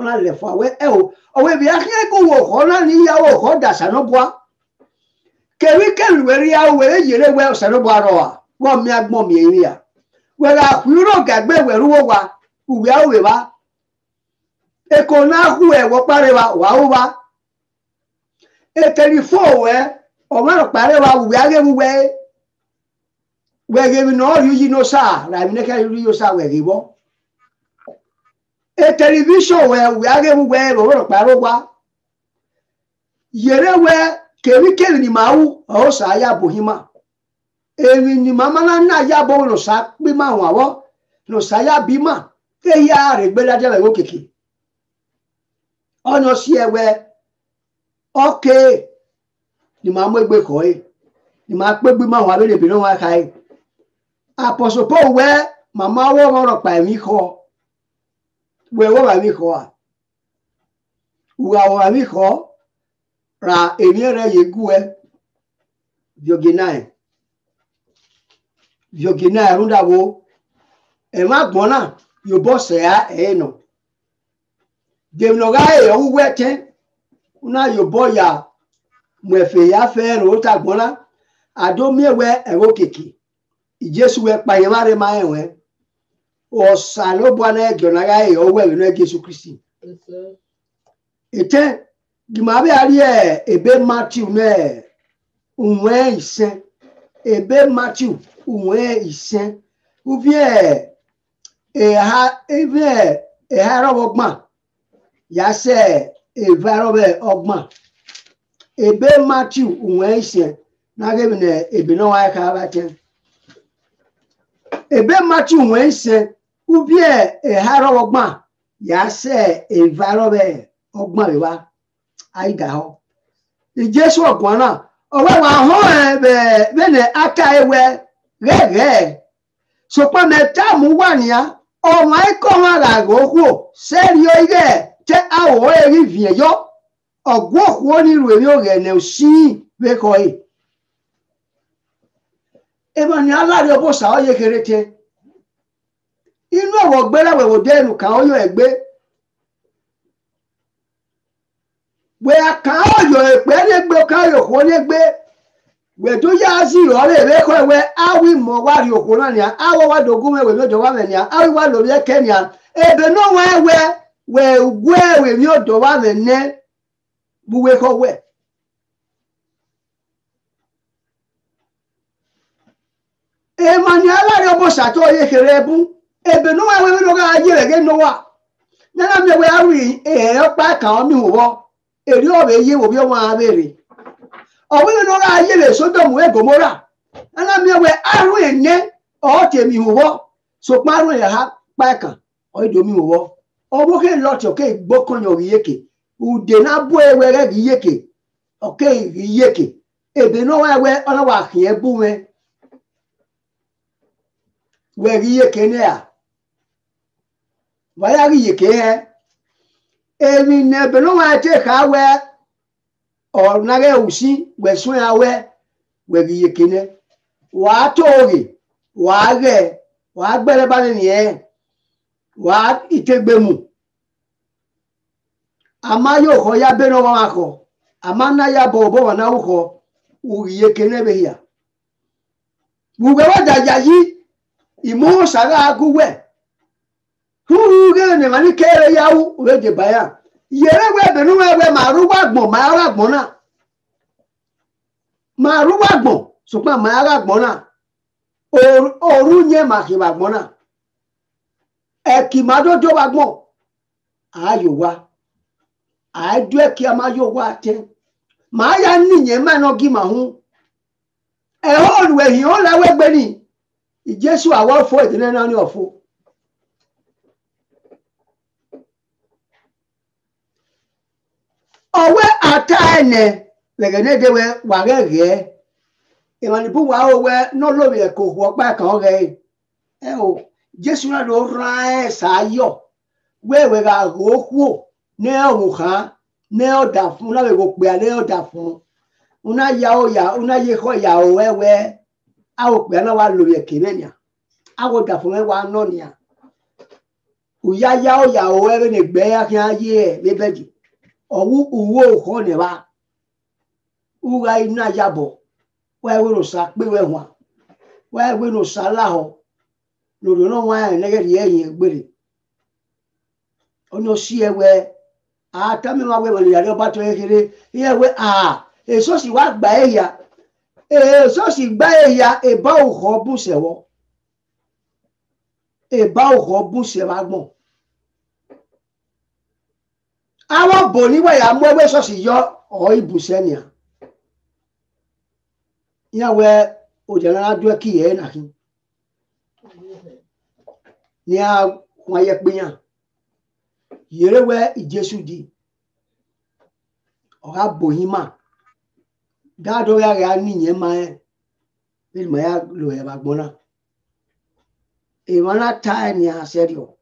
mú fún ayẹ ẹ̀hó náà bọ̀ ọ̀nà lẹ̀ fún àwẹ̀. Ẹ̀ o ọ̀wẹ̀ ìbí akẹ́kọ̀ọ́ wò kọ́ náà níyàwó kọ́ dàsà náà bọ́ kẹ̀wé kẹ̀lù wẹ̀rí yàwó wẹ̀rẹ̀ yẹrẹ wẹ̀ ọ̀sẹ̀ náà bọ́ àrọ̀ wa wọ́n mi agbọ́n mi èyí ya wa wa èkó náà hu parí wa wà ó wa fóòwẹ́ ọ̀mọ̀ràn parí wa ìwé àgẹ́wù wẹ̀ wẹ̀rẹ̀ mi náà rí yí náà sáà ràmì náà kẹ́rì rí yóò sáà wẹ̀rẹ̀ wọ́ ètèlìfíṣọ̀n wẹ̀. Ìwé àgẹ́wù wẹ̀ ọ̀mọ̀ràn parí wa yẹrẹ wẹ̀ kèríkèrí ni màá wù ọ̀ sà á yàbò hímà èmi ni màmá náà nà yàbò lò sà pé má wọn àwọ lò sà yà bí mà. Kéyì àrè gbẹdájẹ rẹ wò kèké ọ̀nà sí ẹwẹ ọ̀kẹ́ ni màá mú ẹgbẹ́ kọ́ ẹ ni màá pé bí má wọn abẹ́lẹ̀ bìnrin wọn ká ẹ. Àpọ̀sọ̀pọ̀ wẹ màmá wọ́ wọn rọ̀ pa ẹ̀mí kọ́. wẹ̀ wọ́ wà mí wà wà mí kọ́ ra má gbọ́n náà yóò bọ́ sẹ́yà ẹ̀ nọ dèmínọ̀gá ẹ̀ ọ̀hún wẹ́tẹ́ náà yóò bọ́ ya mọ̀ẹ́fẹ̀ ya fẹ́ ẹ̀rọ ó ta gbọ́n náà. Àdó miẹ̀wẹ́ ẹ̀rọ kèké ìjésù ẹ̀ pààyàn má rẹ̀ má ẹ̀wẹ́ ọ̀sà ló bọ́ náà ẹ̀ gbọ̀n náà ẹ̀ ọ̀wọ́ ẹ̀rọ náà jésù kristi. Ètẹ́ gimabe ali ẹ ebe matthew náà òun ẹ ìsẹ ebe matthew òun ẹ ìsẹ ubi ẹ ẹha ebe ẹ ẹha rọbọ gbọn yasẹ eva rọbẹ ọgbọn. Ebe matthew òun ẹ ìsẹ n'agẹbi nà ebe náà wáyé ká bá tẹ. Ebe matthew òun ẹ ìsẹ ubi ẹ ẹha rọbọ gbọn yasẹ eva rọbẹ ọgbọn ayiga hɔ ìjésù ọ̀gbọ́n náà ọ̀wẹ́ wà hó ẹ̀ bẹ́ẹ̀ bẹ́ẹ̀ aka ewẹ́ rẹ́rẹ́ sọpọ́ mẹ́ta mú wà níyà ọmọ ẹ̀kọ́ wọn là rògbò sẹ́ẹ̀rì oyè tẹ́ àwọ̀ ẹ̀rí fìyẹn yọ ọ̀gbọ́n òkú onírú èmi ò rẹ̀ nẹ̀ sí wẹ́kọ̀ yìí. ìmọ̀ ní aláàrẹ ọbọ̀ sàọ́ yẹ kéré tẹ inú ọ̀wọ̀ gbẹ́rẹ́wẹ̀wò dẹ́nu kàn ó yọ ẹ̀gbẹ́. gbe aka ọyọ èpè ẹlẹgbẹ ọka yòókù ọlẹgbẹ gbẹdọ yá sí ìrọ̀lẹ́ ìrẹkọ ẹwẹ awi mọ wá rí òkú náà nìyà awọ wá dogun ẹwẹ ọdọ wá mẹ nìyà awi wá lórí ẹkẹ nìyà ebe náà wọn ẹwẹ wẹ gbọ ẹwẹ mi ọdọ wá mẹ nẹ buwe kọ wẹ. èèmọ̀ ni aláàrẹ ọmọ sàtọ yẹ ebe náà wọn ẹwẹ mi lọ́gà ayé rẹ̀ gẹ́ nọ́wà nínú mi ẹwẹ awi ẹ̀ẹ́ pa kàn ọ́ mi wọ́ èrè ọ̀rọ̀ eyé wò bí wọ́n á béèrè ọ̀wé nínú ọ̀rọ̀ ayé rẹ̀ sódòmù egomora ẹnà mi wẹ̀ àrùn ẹ̀yẹ ọ̀ọ́tẹ̀mí wọ́ sọpọ̀ àrùn ẹ̀ha pàkàn ọ̀ẹ́dọ̀mí wọ́ ọwọ́ kẹ́ lọ́tì ọ̀kẹ́ gbọ́kànyọ̀ ríyèkè ùdè náà bó ewé rẹ̀ ríyèkè ọ̀kẹ́ ríyèkè èbè náà wá wẹ́ ọlọ́wà àkìyẹ́ bú wẹ́ wẹ́ ríyèkè náà wáyà ríyèkè yẹn èmi nẹbẹ ló wà tẹ ká wẹ ọ̀nàrẹ òsì wẹ̀sùn yà wẹ wẹ̀rì yèkéne wàá tóore wàá rẹ wàá gbẹrẹ bá nìyẹn wàá ìtẹgbẹmù àmà yóò kọ ya bẹ náà wọn akọ àmà náà yà bọ ọbọ wọn náà kọ wùrì yèkéne bẹ yà wùgbẹ wọn dàjà yí ìmúhùn sàrà agúwẹ húrúgẹ ní ma ní kẹrẹ yáwó òwe dè báyà yẹrẹ wẹ bẹnu wẹ wẹ màá rúgbà gbọn màá rà gbọn náà màá rúgbà gbọn ṣùgbọ́n màá rà gbọn náà òru màá kì wà gbọn náà ẹkì má dọdọ wà gbọn ààyò wa. Àádọ ẹkì a máa yọ wá tẹ màá yà nìyẹn má náà gí màá hún ẹhọ olùwẹ̀yìn ó làwẹgbẹ ni. Ìjésù àwọn fọ ìdílé náà ní ọ̀fọ̀. Ata ene wege de we wa ge bu wa we no lo bi ko ho pa kan ge e o ra yo we we ga go ku ne o ha ne o da fun la we go pe ale o da fun una ya o ya una ye ko ya o we a na wa lo ye ke be nia a da fun we wa no nia uya ya o ya o we ne gbe ya ki a ye be beji owu uwo ko ne ba uga ina yabo wa we no sa pe we hwa. Wa we no sa la ho lo do no wa ne ge ye yin gbere ono si ewe a ta mi ma we wele ya ba to ekere ye we a eso àwọn bò níwẹ̀ yà mú ẹgbẹ́ ṣọ́ọ̀ṣì yọ ọ̀ ibùsẹ̀ nìyà ìyàwó òjòrán adúẹ́ kí ẹ̀ nà kí ní àwọn ayẹpẹ̀yà yèrèwẹ́ ìjésù di. Ọ̀rá bòyí mà dáadọ́ yà rẹ̀ níyẹn máa ẹ̀ bí mo yà lò ẹ̀ bá gbọ́n náà èèmọ̀ náà ta ẹ̀ ní àṣẹ́rìọ̀ wa ta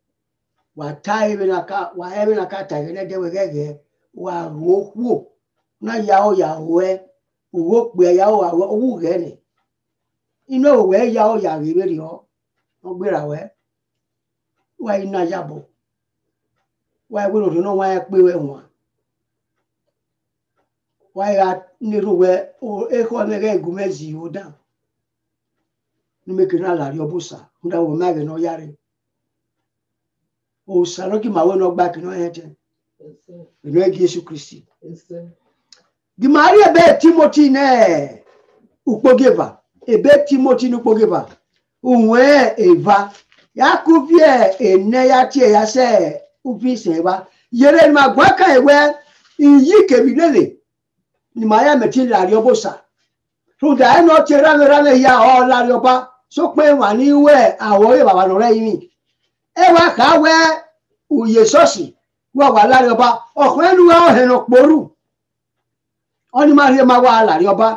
ebe na ka wa ebe na ka ta gele de we gege wa wo wo na ya o ya we wo pe ya o wa o ge ni ino we ya o ya re ri o o gbera we. Wa ina ya bo. Wa we no no wa pe we won wa ya ni ru we o e ko ne ge gu mezi o da. Ni me kina la ri obusa. Nda wo ma ge no yare osaloki mawe no gba kino yete ino egi yesu kristi. Gimari ebe timoti ne ukpogeva ebe timoti n'ukpogeva unwe eva. Ya kuvie ene ya tie ya se uvi se wa. Yere ma gwa ka ewe iyi kebilele ni ma ya meti la ri obosa tunda eno ti rame ya o la ri oba so pe wa we awo ye re yin ẹwà kàwé òye ṣọ́ọ̀ṣì wọ́n wà láàárín ọba. Ọ̀kan ẹnu wa ọ̀hìn ọ̀pọ̀rù ọ̀ni máa rí ẹ máa wà láàárín ọba.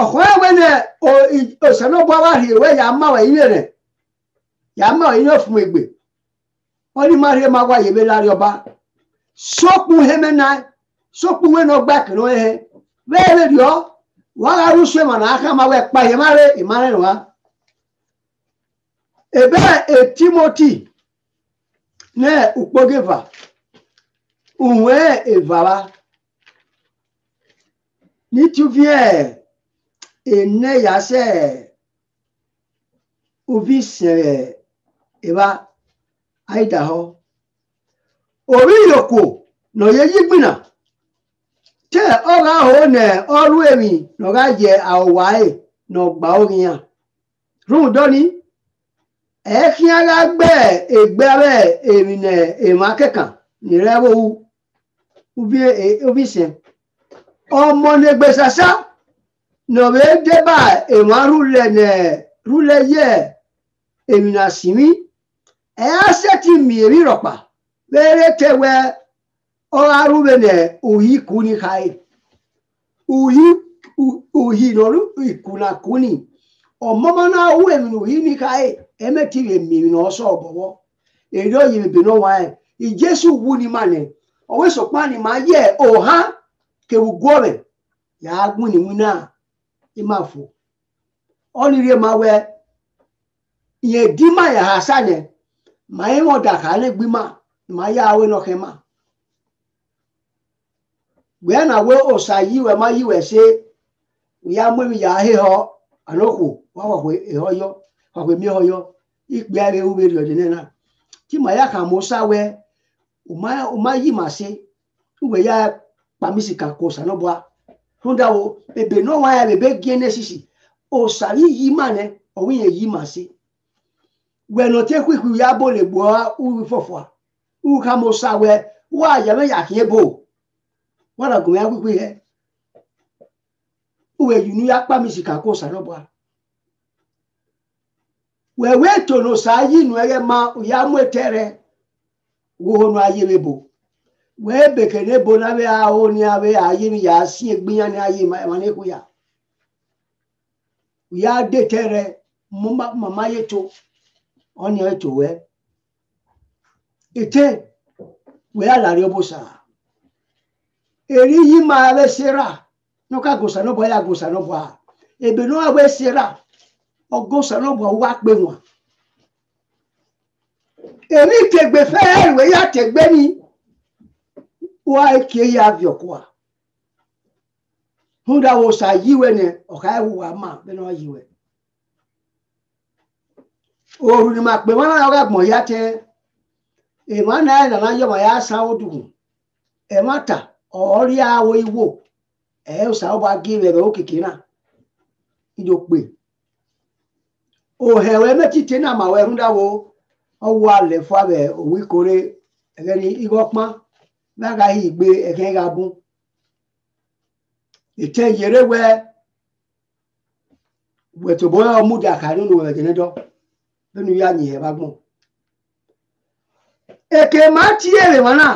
Ọ̀kan ẹwẹ́ ní òṣèlú ọba wà rí ìwé yà á máa wà ilé rẹ̀. Yà á máa wà ilé fún ìgbè ọ̀ni máa rí ẹ máa wà yèmí láàárín ọba. Sọ́kùn hẹ́mẹ́nà sọ́kùn wẹ́nà ọgbà kìnnà ẹ̀hẹ́ bẹ́ẹ̀ rẹ̀ ọ́ wọ́n á rú sọ́ọ̀mọ̀ náà ká máa wẹ̀ pa ìyẹ̀márẹ̀ ìmárẹ̀ wa ebe etimoti ne ukpogeva unwe evara nituvie ene yase uvi sere eba aidaho ori yoko no ye yigbina te ọra ahụ na ọrụ emi na ọga je awae na ọgba orin ya. Rúdọ́ni ẹ̀ẹ́kín ara gbẹ́ ẹgbẹ́ rẹ̀ èrìnà èèmọ̀ akẹ́kàn nírẹ́wọ́ ubi sẹ́ ọmọ nígbè sàṣà nọ̀wé débà èèmọ̀ rúlẹ̀ nẹ̀ rúlẹ̀ yẹ èrìnà símí ẹ̀ á sẹ́tì mìírí rọ̀pà wẹ́rẹ́ tẹ̀wẹ́ ọ̀rọ̀ arúgbó nẹ̀ òyì kú ní káyé òyì òyì nọ̀rú ìkùnà kú ní ọmọọmọ náà wú èmi nù yìí ní káyé ẹmẹtì rẹ mìíràn náà sọ ọbọwọ èrè òyìnbó bìnnà wá ẹ ìjésù wú ni mà nẹ ọwọ ìsọpá ni mà yẹ ọha kẹwù gọrẹ yàá gún ni mú náà ẹ máa fò ọnìrè máa wẹ ìyẹn dìímà yà á sànẹ mà yẹn wọn dà ká lẹ gbìmà mà yà áwẹ náà kẹ mà wẹ́ẹ́ náà wẹ́ ọ̀sà yíwẹ̀ má yíwẹ̀ ṣe ìyá mọ́mi yà á hẹ́ họ anoko wa wa kwe ehoyo wa kwe mihoyo ikpe are ube ri odine na ti ma ya ka musa we uma uma yi ma se uwe ya pamisi ka ko sa no bwa hunda wo ebe no wa ya bebe gene sisi o sari yi ma ne o wi yi ma se we no te kwiku ya bo le gbo u fofo u ka musa we wa ya me ya kin bo wa la gun ya kwiku he uwe yunu ya kpamisi ka ko sanobwa wewe tono sa yinu ere ma ya mwetere wo no ayelebo wee bekene bo na be awo ni abe ayi ni ya si egbinya ni ayi ma ma ne ko ya ya de tere mama mama yeto. Oni eto we. Ite we ala ri obosa eri yi ma be sera. No ka gosa no bo ya gosa no bo a ebe no abe sera bo wa pe won eri tegbe fe we ya tegbe ni. Wa. Eke ya viokwa hunda wo sa yiwe ne ọka ewu wa ma be na yiwe oru ni ma pe wọn náà ọ̀gá gbọn ya tẹ. Èèmọ náà nana yọmọ ya san ó dùn. Ẹ má ta ọrí àwọ iwò ẹ ó bá gé rẹ náà. Pé òhẹwẹ mẹtìtì náà mà wẹ hunda wo ọwọ alẹ fún abẹ òwú ìkórè ẹgẹ ni igbọpọn bága yìí gbé ẹkẹ ga bún ìtẹ yẹrẹ wẹ wẹtò bóyá ọmúdẹ àkàrí nínú ẹjẹ nídọ lẹnu yá nìyẹn bá gbọn. èké máa ti èrè wọn náà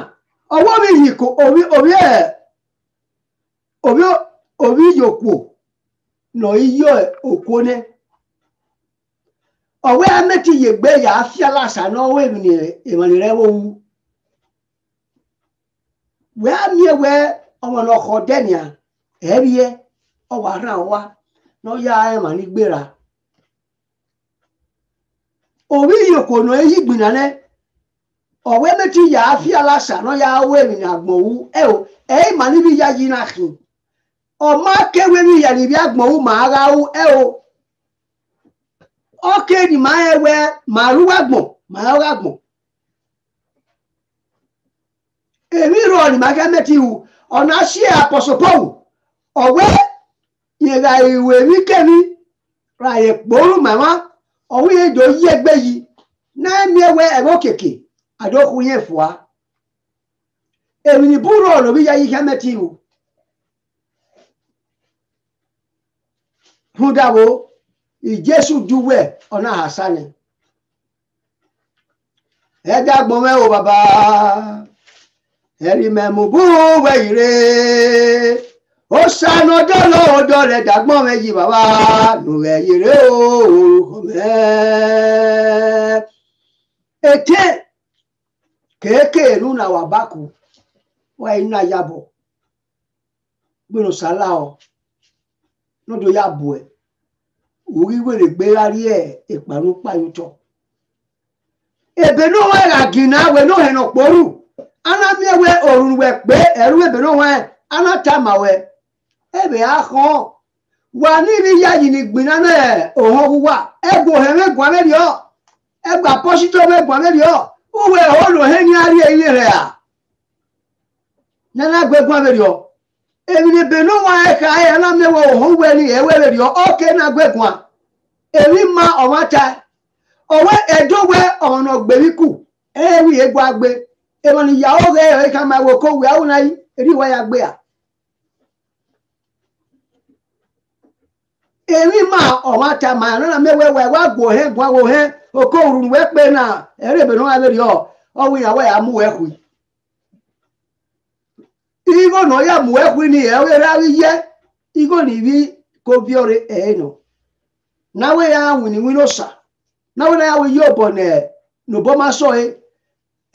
ọwọ́ mi yìí kò òbí òbí ẹ̀ òbí òbí yòókù nà iyọ̀ òkú ní. Ọ̀wẹ́ amẹ́tì yìí gbé yàá fi aláṣà náà wọ́ ìmọ̀lẹ̀ rẹ̀ wọ́n wú wẹ́ amíẹ wẹ́ ọmọ náà kọ dẹ́nìà ẹ̀ríẹ ọwọ́ ara wa náà yá ẹ̀ mà ní gbéra. Òbí yòókù náà èyí gbìnà náà ọ̀wẹ́ mẹ́tì yà á fi aláṣà náà yà á wọ́ èmi ní àgbọ̀n wú. Ẹ o ẹ ẹ mà níbi yá yín náà kì. Ọmọ akéwé mi yà níbi àgbọ̀n wú màá ra wú. Ẹ o ọkẹ́ ni màá ẹ wẹ màá rú àgbọ̀n màá rú àgbọ̀n. èmi rọ ọ̀nìmákẹ́ mẹ́tì wù ọ̀nà sí àpọ̀sọ̀pọ̀wù ọ̀wẹ́ ìrà ìwé mi kẹ́mi ra èkpòrú màmá yẹn jọ yí ẹgbẹ́ yìí náà mi ẹwẹ́ ẹ̀rọ kèké àdókù yẹn fùá èmi ní búrò bí yá yí kẹ́ mẹ́tì wù húdàwó ìjésù dúwẹ̀ ọ̀nà àhásánì ẹ̀dá gbọ́mẹ́ o bàbá. Ẹ̀rí mẹ́mu bú wẹ̀yìrè ó sànà dọ́lọ́ ọ̀dọ́ rẹ̀ dàgbọ́n méjì bàbá. Nù wẹ̀yìrè o orúkọ mẹ́. ètè kéèké nùnà wà bákù wà iná yabọ̀. Gbẹ̀rù sálà ọ̀. Lọ́dọ̀ yabọ̀ ẹ̀ orí wèrè gbé rárí ẹ̀ ìparun pàyọ́tọ̀. èbè náà wà ràgìnà wẹ̀ náà hẹ̀nà pọ̀rù. Anamiewe orunwe kpe eruwe beno we anatamawe ebe ahọ wa níbi ya yìí ní gbìnà náà òhun wúwa ẹgbò hẹmẹ gbọn mẹbi ọ. Ẹgbà pọsítọ mẹ gbọn mẹbi ọ wúwo ẹhọlù hẹ ní arí ẹyìn rẹ à. Nana gbẹ gbọn mẹbi ọ èmi ní beno wa ẹka ẹ anamiewe òhun wẹ ní ẹwẹ mẹbi ọ ọkẹ náà gbẹ gbọn èmi ma ọmọ ta ọwẹ ẹdọwẹ ọ̀nà gbèríkù ẹwì egbò agbe èèmọ̀ ìyàwó rẹ̀ rẹ̀ ká máa wò kó wẹ̀ àwọn náà rí wáyà gbé à. èmi máa ọ̀wá ta màá nánà mẹ́wẹ́wẹ́ wá gbò hẹ́ gbọ́ wò hẹ́ okó òrùn wẹ́ pé náà ẹ̀rẹ́ ìbẹ̀rẹ̀ wọn abẹ́rẹ́ ọ̀ ọ̀wọ́ ìyàwó yà mú wẹ́ kù. Igo nà ya mú wẹ́ kù ni ẹ̀wọ́ yẹrẹ awi yẹ igo nì bí kó bí ọrẹ ẹ̀ nọ. náwó yà wìnì wìnì ọ̀sà náwó yà wì yóò bọ̀ nẹ̀ nùbọ́ má sọ yẹ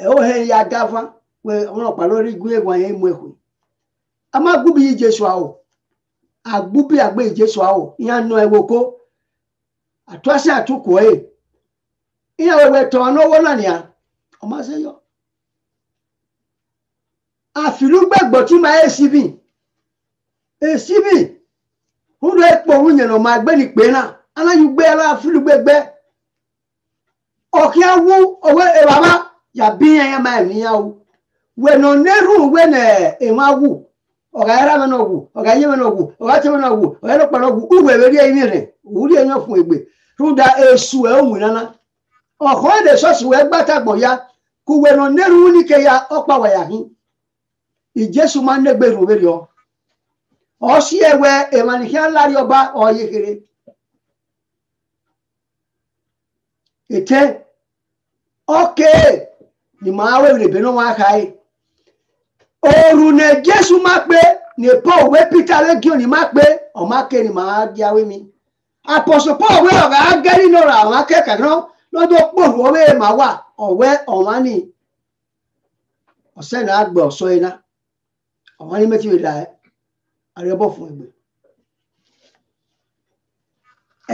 ẹwọ hẹ ya gafa wẹ ọmọ ọpàá lórí igun egun ayé mú ẹkùn a máa gbúbi yìí jésù àwọ àgbúbi àgbé jésù àwọ ìyá nù ẹwọ kó àtúwàsí àtúkù ẹ ìyá wẹwẹ tọ ọ náwó náà nìyà ọmọ ṣe yọ àfìlúgbẹgbọ tí èsì bì èsì bì húndùn ẹpọ òun yẹn ọmọ àgbẹ ní pé náà aláyùgbé aláfìlúgbẹgbẹ ọkẹ awú ọwẹ ẹ bàbá yabiya ya ma ni ya wu we no neru we ne e ma wu. O ga era no wu o ga ye no wu o ga che no wu o ga pa no wu u we ri e ni re u ri eyan fun egbe ru da esu e o nana o ko de so su we gbata gbo ya ku we no neru ni ke ya o pa wa ya hin i jesu ma ne gberu we yo o si ewe e ma ni ki an lari oba o ye kere ete okay ni maa wɛ wele bɛnɛ waa kaa ye òòrù ní jésù má pé ní paul wé peter wé gíò ní má pé ọmọ ake ni màá di awé mi. Àpọ̀sọ̀ paul wé ọ̀rẹ́ agẹ́rì náà ra àwọn akẹ́kọ̀ọ́ náà lọ́dọ̀ pòrò ọwé màá wà ọ̀wẹ́ ọ̀wọ́n ni. Ọ̀sẹ̀ náà gbẹ̀ ọ̀sọ́ iná ọ̀wọ́n ní méjì rẹ̀ àrẹ́bọ̀ fún ẹgbẹ́.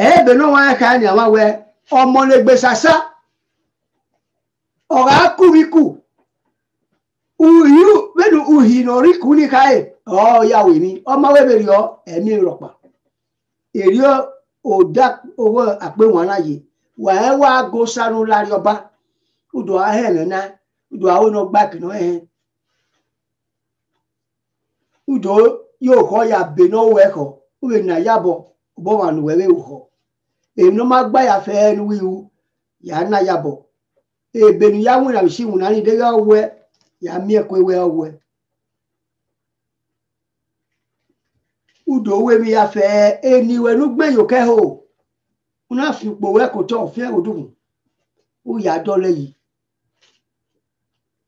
Ẹ̀ẹ́bẹ̀ náà wọ́n á ká ní àwọn awẹ́ ọmọ lè gbé sàṣà ọ̀rá kúrikù uyu bẹ́ẹ̀ni uhi nà orí kú ní káyè. Ọ̀ yàwó mi ọmọ wẹ́bẹ̀ rí ọ ẹ̀mí rọ̀pà. Èrè ọ̀dà owó àpéwọ̀n láàyè. Wàá wá go sanu lárí ọba. Udò ahẹ́rẹ́ náà udò àwọn náà gbà kìnnà ẹ̀hẹ́n udò yóò kọ́ ya bẹ̀ náà wẹ̀ kọ́ wíwẹ̀ nà yàbọ̀ bọ́ wà nù wẹ̀wẹ̀ wò kọ́. Èyí náà má gbà yà fẹ́ ẹnu wíwu yà á nà yàbọ̀ ebenu ya ŋun na si ŋun na ni de ya wɛ ya wɛ wɛ udo wɛ mi ya fɛ eni wɛ nu gbɛ o ŋun fi kpo wɛ ko tɔ fiɛ o dùn. O ya dɔ lɛ yi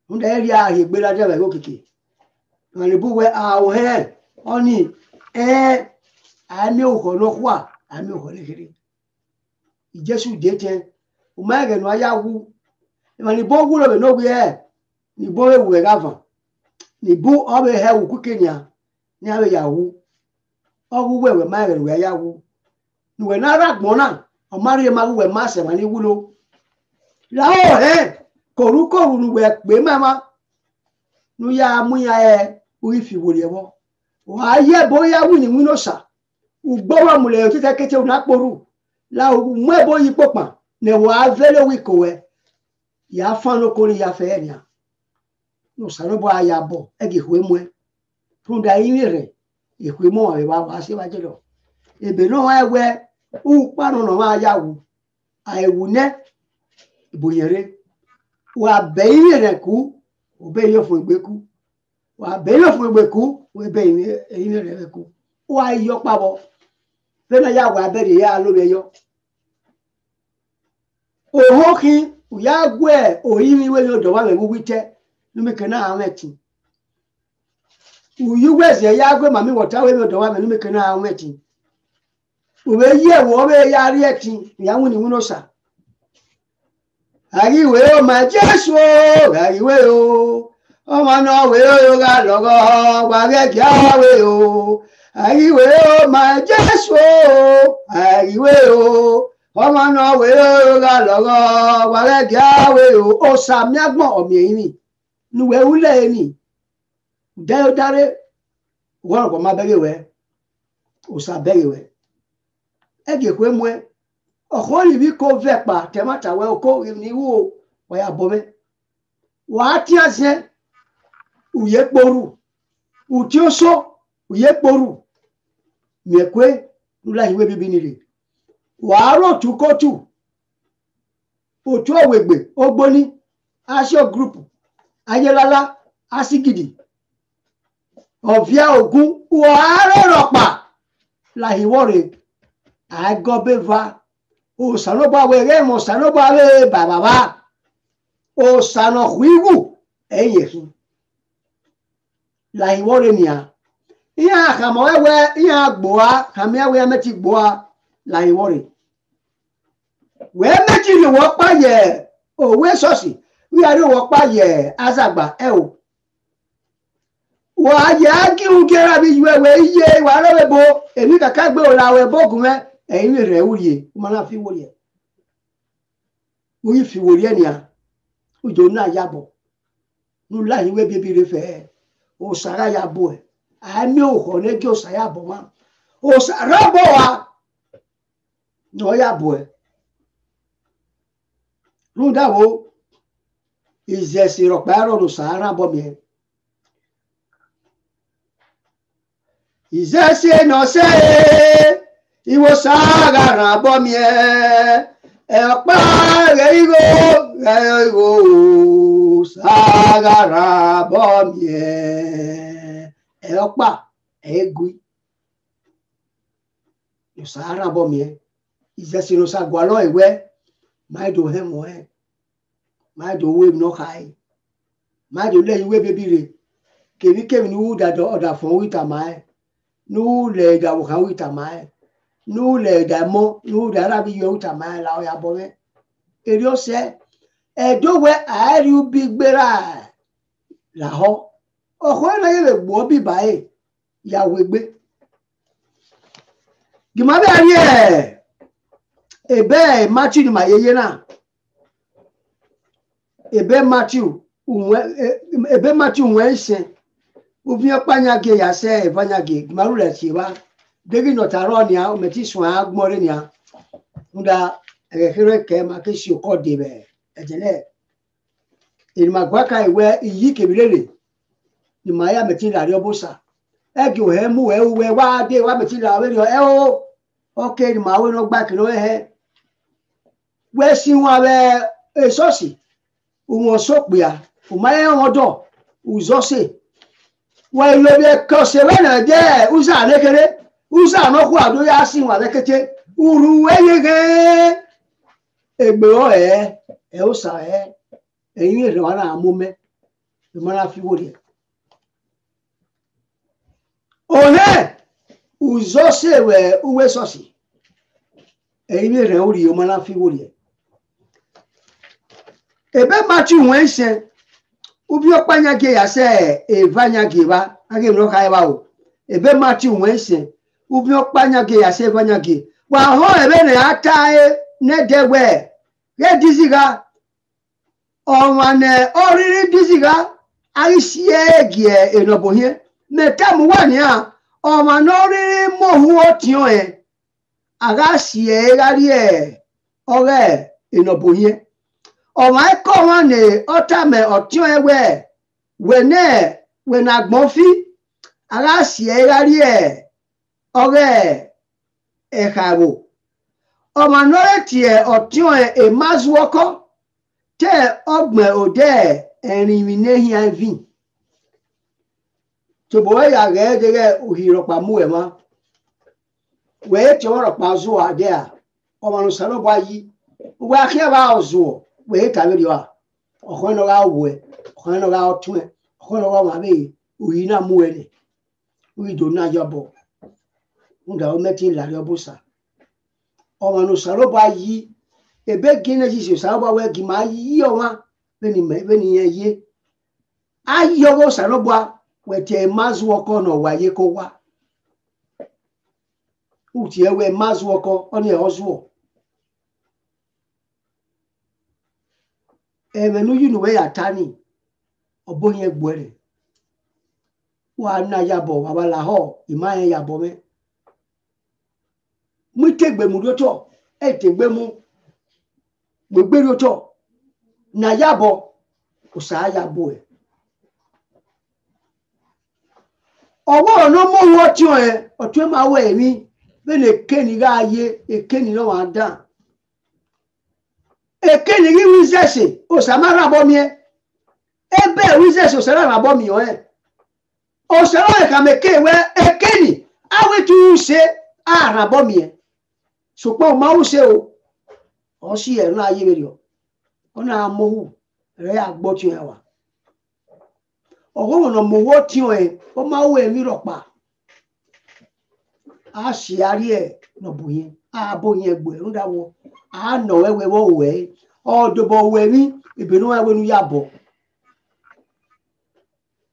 ŋun tɛ ria ahi gbé la dɛ bɛ ko keke ŋani bu wɛ awo hɛ ɔni ɛ ami o xɔ lɔ xɔa ami o xɔ lɛ kiri ìjẹsù dé tɛ o ma yɛ nu aya wu ma ni bo wúlò bẹ n'oge ẹ ni bo ewu ẹ gava ni bo ọbẹ hẹ wù kúkẹ nia ní abẹ yà wù ọwù wẹwẹ má yẹ wẹ yà wù nuwẹ n'ara gbọn náà ọmọdé yẹ má wù wẹ má sẹ má ní wúlò làwọn hẹ kòrúkòrú nuwẹ pé mẹma nu yà mú yà ẹ múlẹ̀ yóò títẹ́ kété wọn àkpọ̀rù làwọn mú ẹ bó yí pọ̀pà nẹ̀ wàá vẹ́lẹ̀ wí kò wẹ̀. Ya fano koni ya fenya no sano bo ya bo egi hwe mwe prunda ini re e hwe mo e wa wa se wa jelo e be no wa we u pa no wa ya wu a e wu ne bo yere wa be ini re ku o be yo fun igbe ku wa be yo fun igbe ku o be ini ini re ku wa yo pa bo fe na ya wa be ya lo be yo oho kin ya gwe oyimi we yo do wa me wite no me kana ameti uyu weze ya gwe mami wota we do wa me no me kana ameti uwe ye wo be ya ri eti ya wuni wuno sa ari we o ma jesu ari we o ọmọ náà we o ga lọgọ á we o we o ma jesu ari we o ọmọ náà wéé ra lọ́rọ̀ wàrẹ́gì àwẹ̀ o ó. Sàmì àgbọ̀n ọ̀mì èyí ni. Nuwẹ̀ wúlẹ̀ yẹn ni. Dẹ́rẹ́ dárẹ́ wọ́n rọ̀ má bẹ́rẹ̀ wẹ̀. Ó sà bẹ́rẹ̀ wẹ̀. Ẹ gè pé mu ẹ. Ọ̀kọ́ bí kò fẹ́ pa tẹ̀mátà wẹ̀ kó ní wò wọ́yà bọ́ mẹ́. Wàá tí a sẹ́ ùyẹ́ kporu ùtí ó sọ ùyẹ́ kporu mẹ́kọ́ nula bíbí nìyẹn wàá rọ̀tún kótù òtún òwègbè ògbóní aṣọ gúrùpù ayélálá aṣígìdì ọ̀fíà ògún wàá rọ̀rọ̀pà làhìwọ́rẹ̀ àgọ́bẹ́fà òsànúbàwẹ̀ rẹ̀mọ̀ òsànúbàwẹ̀ bàbàbà òsànàhùíwù ẹ̀yẹ̀ fún làhìwọ́rẹ̀ nìyà ìyá àkàmọ́ ẹ̀wẹ̀ ìyá gbòá kàmí ẹ̀wẹ̀ ẹ̀mẹ́tì gbòá láyé wọ́rẹ̀. wẹ́ẹ́ méjì ni wọ́n pààyẹ̀ òwe ṣọ́ọ̀ṣì wíwárí wọ́n pààyẹ̀ azàgbà ẹ̀ o. wọ́n á yẹ ágíhun gẹ́rà bí wẹ́wẹ́ iye ìwà lọ́wọ́ bo èmi kàkà gbé òun làwọn ẹ̀bọ́ọ̀gùn mẹ́ ẹ̀yìn rẹ̀ wúriye ọmọ náà fi wúriye. wọ́n fi wúriye nìyà òjò náà yàbọ̀ nù láyé wẹ́ bíbí rẹ̀ fẹ́ òsàrà yàbọ̀ ẹ̀ àmì òhò ní kí òsàrà yàbọ̀ wọn òsàrà bọ̀ wa na ọya bụ rúdàwó ìzẹsìrọpẹ arọrùn sàárà bọmìẹ ìzẹsì nọsẹ ìwò sàárà bọmìẹ ẹpà rẹ ìró rẹ ìró sàárà bọmìẹ. Ẹọpà ẹgùn sàárà bọmìẹ. Ìjẹsìn sa gbọlọ ìwẹ máa dò hẹ mọ ẹ máa dò owó ìmúná ká ẹ máa dò lẹ́yìn ìwé bébí rẹ kèmí kèmí ní wú dàdọ ọdà fún wí tàmá ẹ ní wú lẹ ìdàwọ kan wí tàmá ẹ ní wú lẹ ìdàmọ ní wú dàrá bí yọ wí tàmá ẹ làwọn yà bọ mẹ. Èrè ọsẹ ẹdọwẹ àárí bí gbéra làhọ ọkọ ẹ náà yẹ lè gbọ bí báyìí yàwó gbé. Gìmọ bẹ rí ẹ ebe matthew ni mà yeye náà. Ebe unwe ebe matthew unwe ise ubi ọkpanyage ya sẹ ìfanyage gìmọrú rẹ sí wa dégì nọtàrọ ni a ọmọtí sùn á gbọrẹ ni a nga ẹkẹkẹrẹ kẹ ma ké si ọkọ de bẹ ẹjẹlẹ ìnìmàgbáka ìwẹ ìyí kébìlélẹ ìmọ̀ ayé àmẹtí ìlàrí ọbọ̀sà ẹgì òhẹ mú ẹ wẹ wá dé wá àmẹtí ìlàrí ọbẹ̀ ẹ ó ọkẹ ìnìmọ̀ àwọn ẹni ọgbà kìlọ̀ ẹ wẹ sí wọn abẹ èsọ́sì òun sọpìà àlékèrè ọ̀sà ànọ́kù àdóyá sí wọn àlékété uru eyege egbe ọ ẹ ẹ ọ̀sà ẹ ẹ̀yìn èrè wọn náà mú mẹ́ ìmọ̀ra fi wò rẹ̀. òne òzọ́sẹ̀ wẹ̀ uwe sọ̀sì ẹ̀yìn èrè orí ìmọ̀ra fi wò rẹ̀. ebe machi nwee nsị ubi ọkpanyage ya sị evanyage ba aga emere ọka ebe ahụ ebe machi nwee nsị ubi ọkpanyage ya sị evanyage wa hụ ebe na ata nedewe ya diziga. Ọnwa na ọrịrị diziga. Aisie gie enobohie. Metam nwanyị a ọnwa na ọrịrị mohu otio e aga sie gharị ọghe enobohie. Ọmọ ẹkọ wọn ni ọtàmẹ ọtíọ ẹwẹ wẹnẹ wẹnẹ agbọnfí ẹrin mi nẹhìn ẹvìn tòbó ẹyà rẹ dẹrẹ òhìrọpà mú ẹ mọ. Wẹẹ tí wọn rọpà zọ adé à. Ọmọ nùsàlọbọ ayí. Wẹ akẹwà ọzọ wee kabiri wa ọkọ nọ ga wue ọkọ nọ ga tue ọkọ nọ ga mabe oyi na muwele oyi do na yọbọ nga o meti lari ọbụsa ọma no saro ba yi ebe gina jisi saro ba wee gi ma yi ọma beni me beni ye ye. Ayi ọbọ saro ba wete mazu ọkọ nọ wa ye ko wa. Uti ewe mazu ọkọ ọ na ọzụọ ẹmẹnu yìí nùwẹ yàtá ni ọbọ yẹn gbọrẹ wà á nà yàbọ bàbá làhọ ìmá yẹn yàbọ mẹ mú tẹgbẹmú lọtọ ẹ tẹgbẹmú gbẹgbẹ lọtọ nà yàbọ kò sà á yàbọ ẹ. Ọwọ ọ̀nà mọ̀wọ́ tiọ̀ ẹ ọ̀tún ẹ máa wọ ẹ̀mí. Bẹ́ẹ̀ ni èkéni ká yé èkéni náà wà á dàn ekeni gị wizesi osamara abọmie ebe wizesi osara na abọmie onye osara onye ka meke we ekeni awetu use ara abọmie sokpa ma use o. Ọsi ẹ náà ayé rẹ ọ náà mọwù rẹ agbọtí ẹ wà. Ọgọwọ náà mọwọ tí ọ ẹ ọ máa wọ ẹmí rọpa a sì arí ẹ nọbùyẹ ààbò yẹn. Gbọ ẹ ń dáwọ àánà ẹwẹ wọ wẹ ọdọbọ wẹ ní ìbínú ẹwẹ ní yàbọ.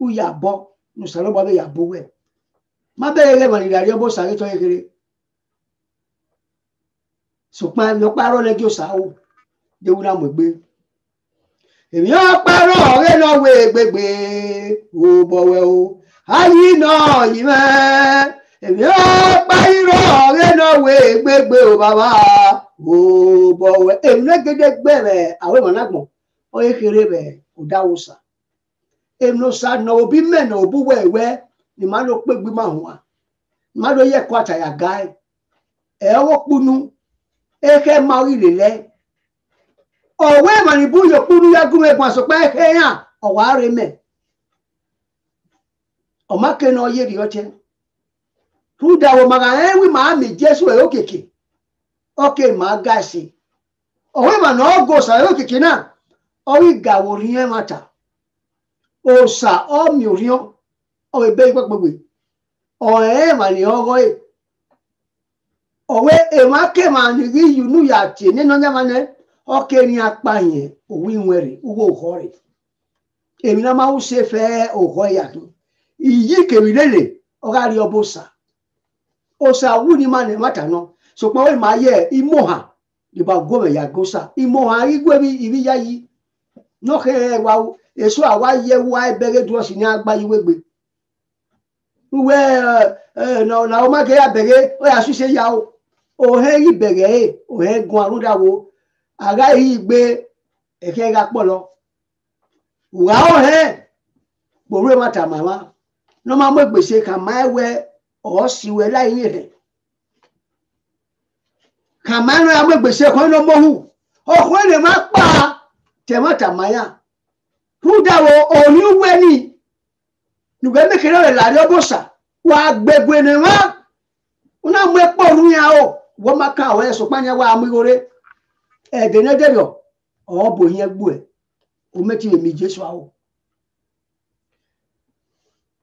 Ó yàbọ nùsàlọbọ bẹ yàbọ wẹ. Má bẹ̀rẹ̀ rẹ màlìlà rí ọbọ sàrẹ tọ kékeré sùpọn ẹni ọpárọ lẹjọ sàáwò déwú náà mọ gbé. Èmi ọpárọ ọrẹ náà wé gbégbé. Wò bọwẹ o. Ayé náà yìí mẹ. Èmi ọpá irọ ọrẹ náà wé gbégbé o bàbá. O bọwẹ. Èmi náà gédé gbẹ rẹ àwọn ìmọ̀ náà gbọ̀n. Ọyẹ kéré rẹ kò dáwọ́ sà èmi ló sá nà òbí mẹ́nà òbú wẹ̀wẹ́ ni màá lọ pé gbímọ̀ àwọn wa màá lọ yẹ kó àtàyà gá ẹ. Ẹ wọ́ kpunu eke máa rí lè lẹ ọ̀wẹ́ ìmọ̀nìbú yọ kpunu yẹ gúnmẹ̀ gbọ̀n àsopẹ́ eke yàn ọ̀wá rẹ mẹ́ ọ̀máke náà yé rí ọtẹ fúdà wọ màgà ẹ wí màá mi jésù ẹ òkèkè ọkẹ màá gá sí ọ̀wẹ́ ìmọ̀nà ọgọ sàrẹ òkèkè náà ọ̀wí gàwó rí ẹ má ta. Òòsà ọ̀mì òríọ́ ọwọ ebe ikpe kpegbe ọhẹ ma ni ọgọ ye ọwẹ ema ke ma ni ri yunu ya tie. Ne nọ nyama ne ọkẹ ni akpa yẹn òwú ìwẹrẹ owó òkọ rẹ èmi náà máa ń ṣe fẹ òkọ yàtọ ìyí kèmí lélẹ ọ̀gá rí ọbọ sà ọsà wú ni ma nẹ mata nọ ṣùgbọ́n wọ́n máa yẹ imú hàn ìbá gómẹ̀ yà gósà imú hàn igbó mi ìbí yá yìí nọkẹ wa èso àwa yẹ wá ẹbẹrẹ dúró sí ní agbá yìí wégbé wẹ ẹ nà ọmọ akẹ́yà abẹ̀rẹ̀ ó yà ṣùṣe yà ó òhẹ́ yìí bẹ̀rẹ̀ ẹ̀ òhẹ́ gun àrúdàwọ̀ àrá yìí gbé ẹ̀kẹ́ ra pọ̀ lọ wà òhẹ́ gbòòrò ẹ̀ má tà màmá ní wọ́n máa mú gbèsè kà má ẹ̀ wẹ ọ̀ sì wẹ láì yìí rẹ̀ kà má ẹ̀ mú gbèsè kan ní ọmọ hù ọkùnrin lè má pa tẹ̀mọ́tà máyà rúdàwọ̀ òní wẹ́ni nùgbẹ́ mẹ́kẹ́rẹ́ rẹ̀ làrí ọbọ̀sà wà gbẹgbẹ ni wá wọn àmú ẹ̀pọ̀ ọ̀run yà ó wọ́n má ká àwọn ẹ̀sùn pààyà wà á mú ìhòòrè ẹ̀ẹ́dẹ̀ náà dẹ̀rọ̀ ọ̀ bò yẹn gbọ́ ẹ̀. O mẹ́tì èmi jésù àwọ̀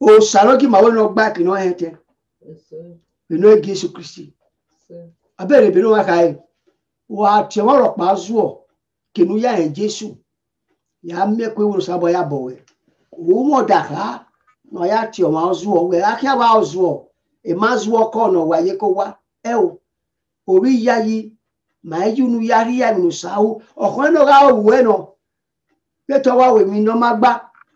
o. Sàrọ́gì màwé náà gbá kìnnà ẹ̀ tẹ́ ìnú ẹ̀ jésù kristi. Abẹ́rẹ́ ìbínú wa ká yẹ wà á tiẹ̀ wọ́n rọ̀ pa á zú ọ̀. Kìnnú yà ẹ̀ jésù. Yà á mẹ́kọ̀ọ́ ìwòrán sábọ̀ yà bọ̀ wẹ̀. Òun mọ̀ dàkà na ya ti ọma ọzụọ were aka wa ọzụọ ịma zụọ kọ na ọwa ye kọwa eo ori ya yi ma eji unu ya ri ya nù sáwó ọkàn náà ra òwúwẹ nọ pẹtọ wa wèmí ní ọmọ gbá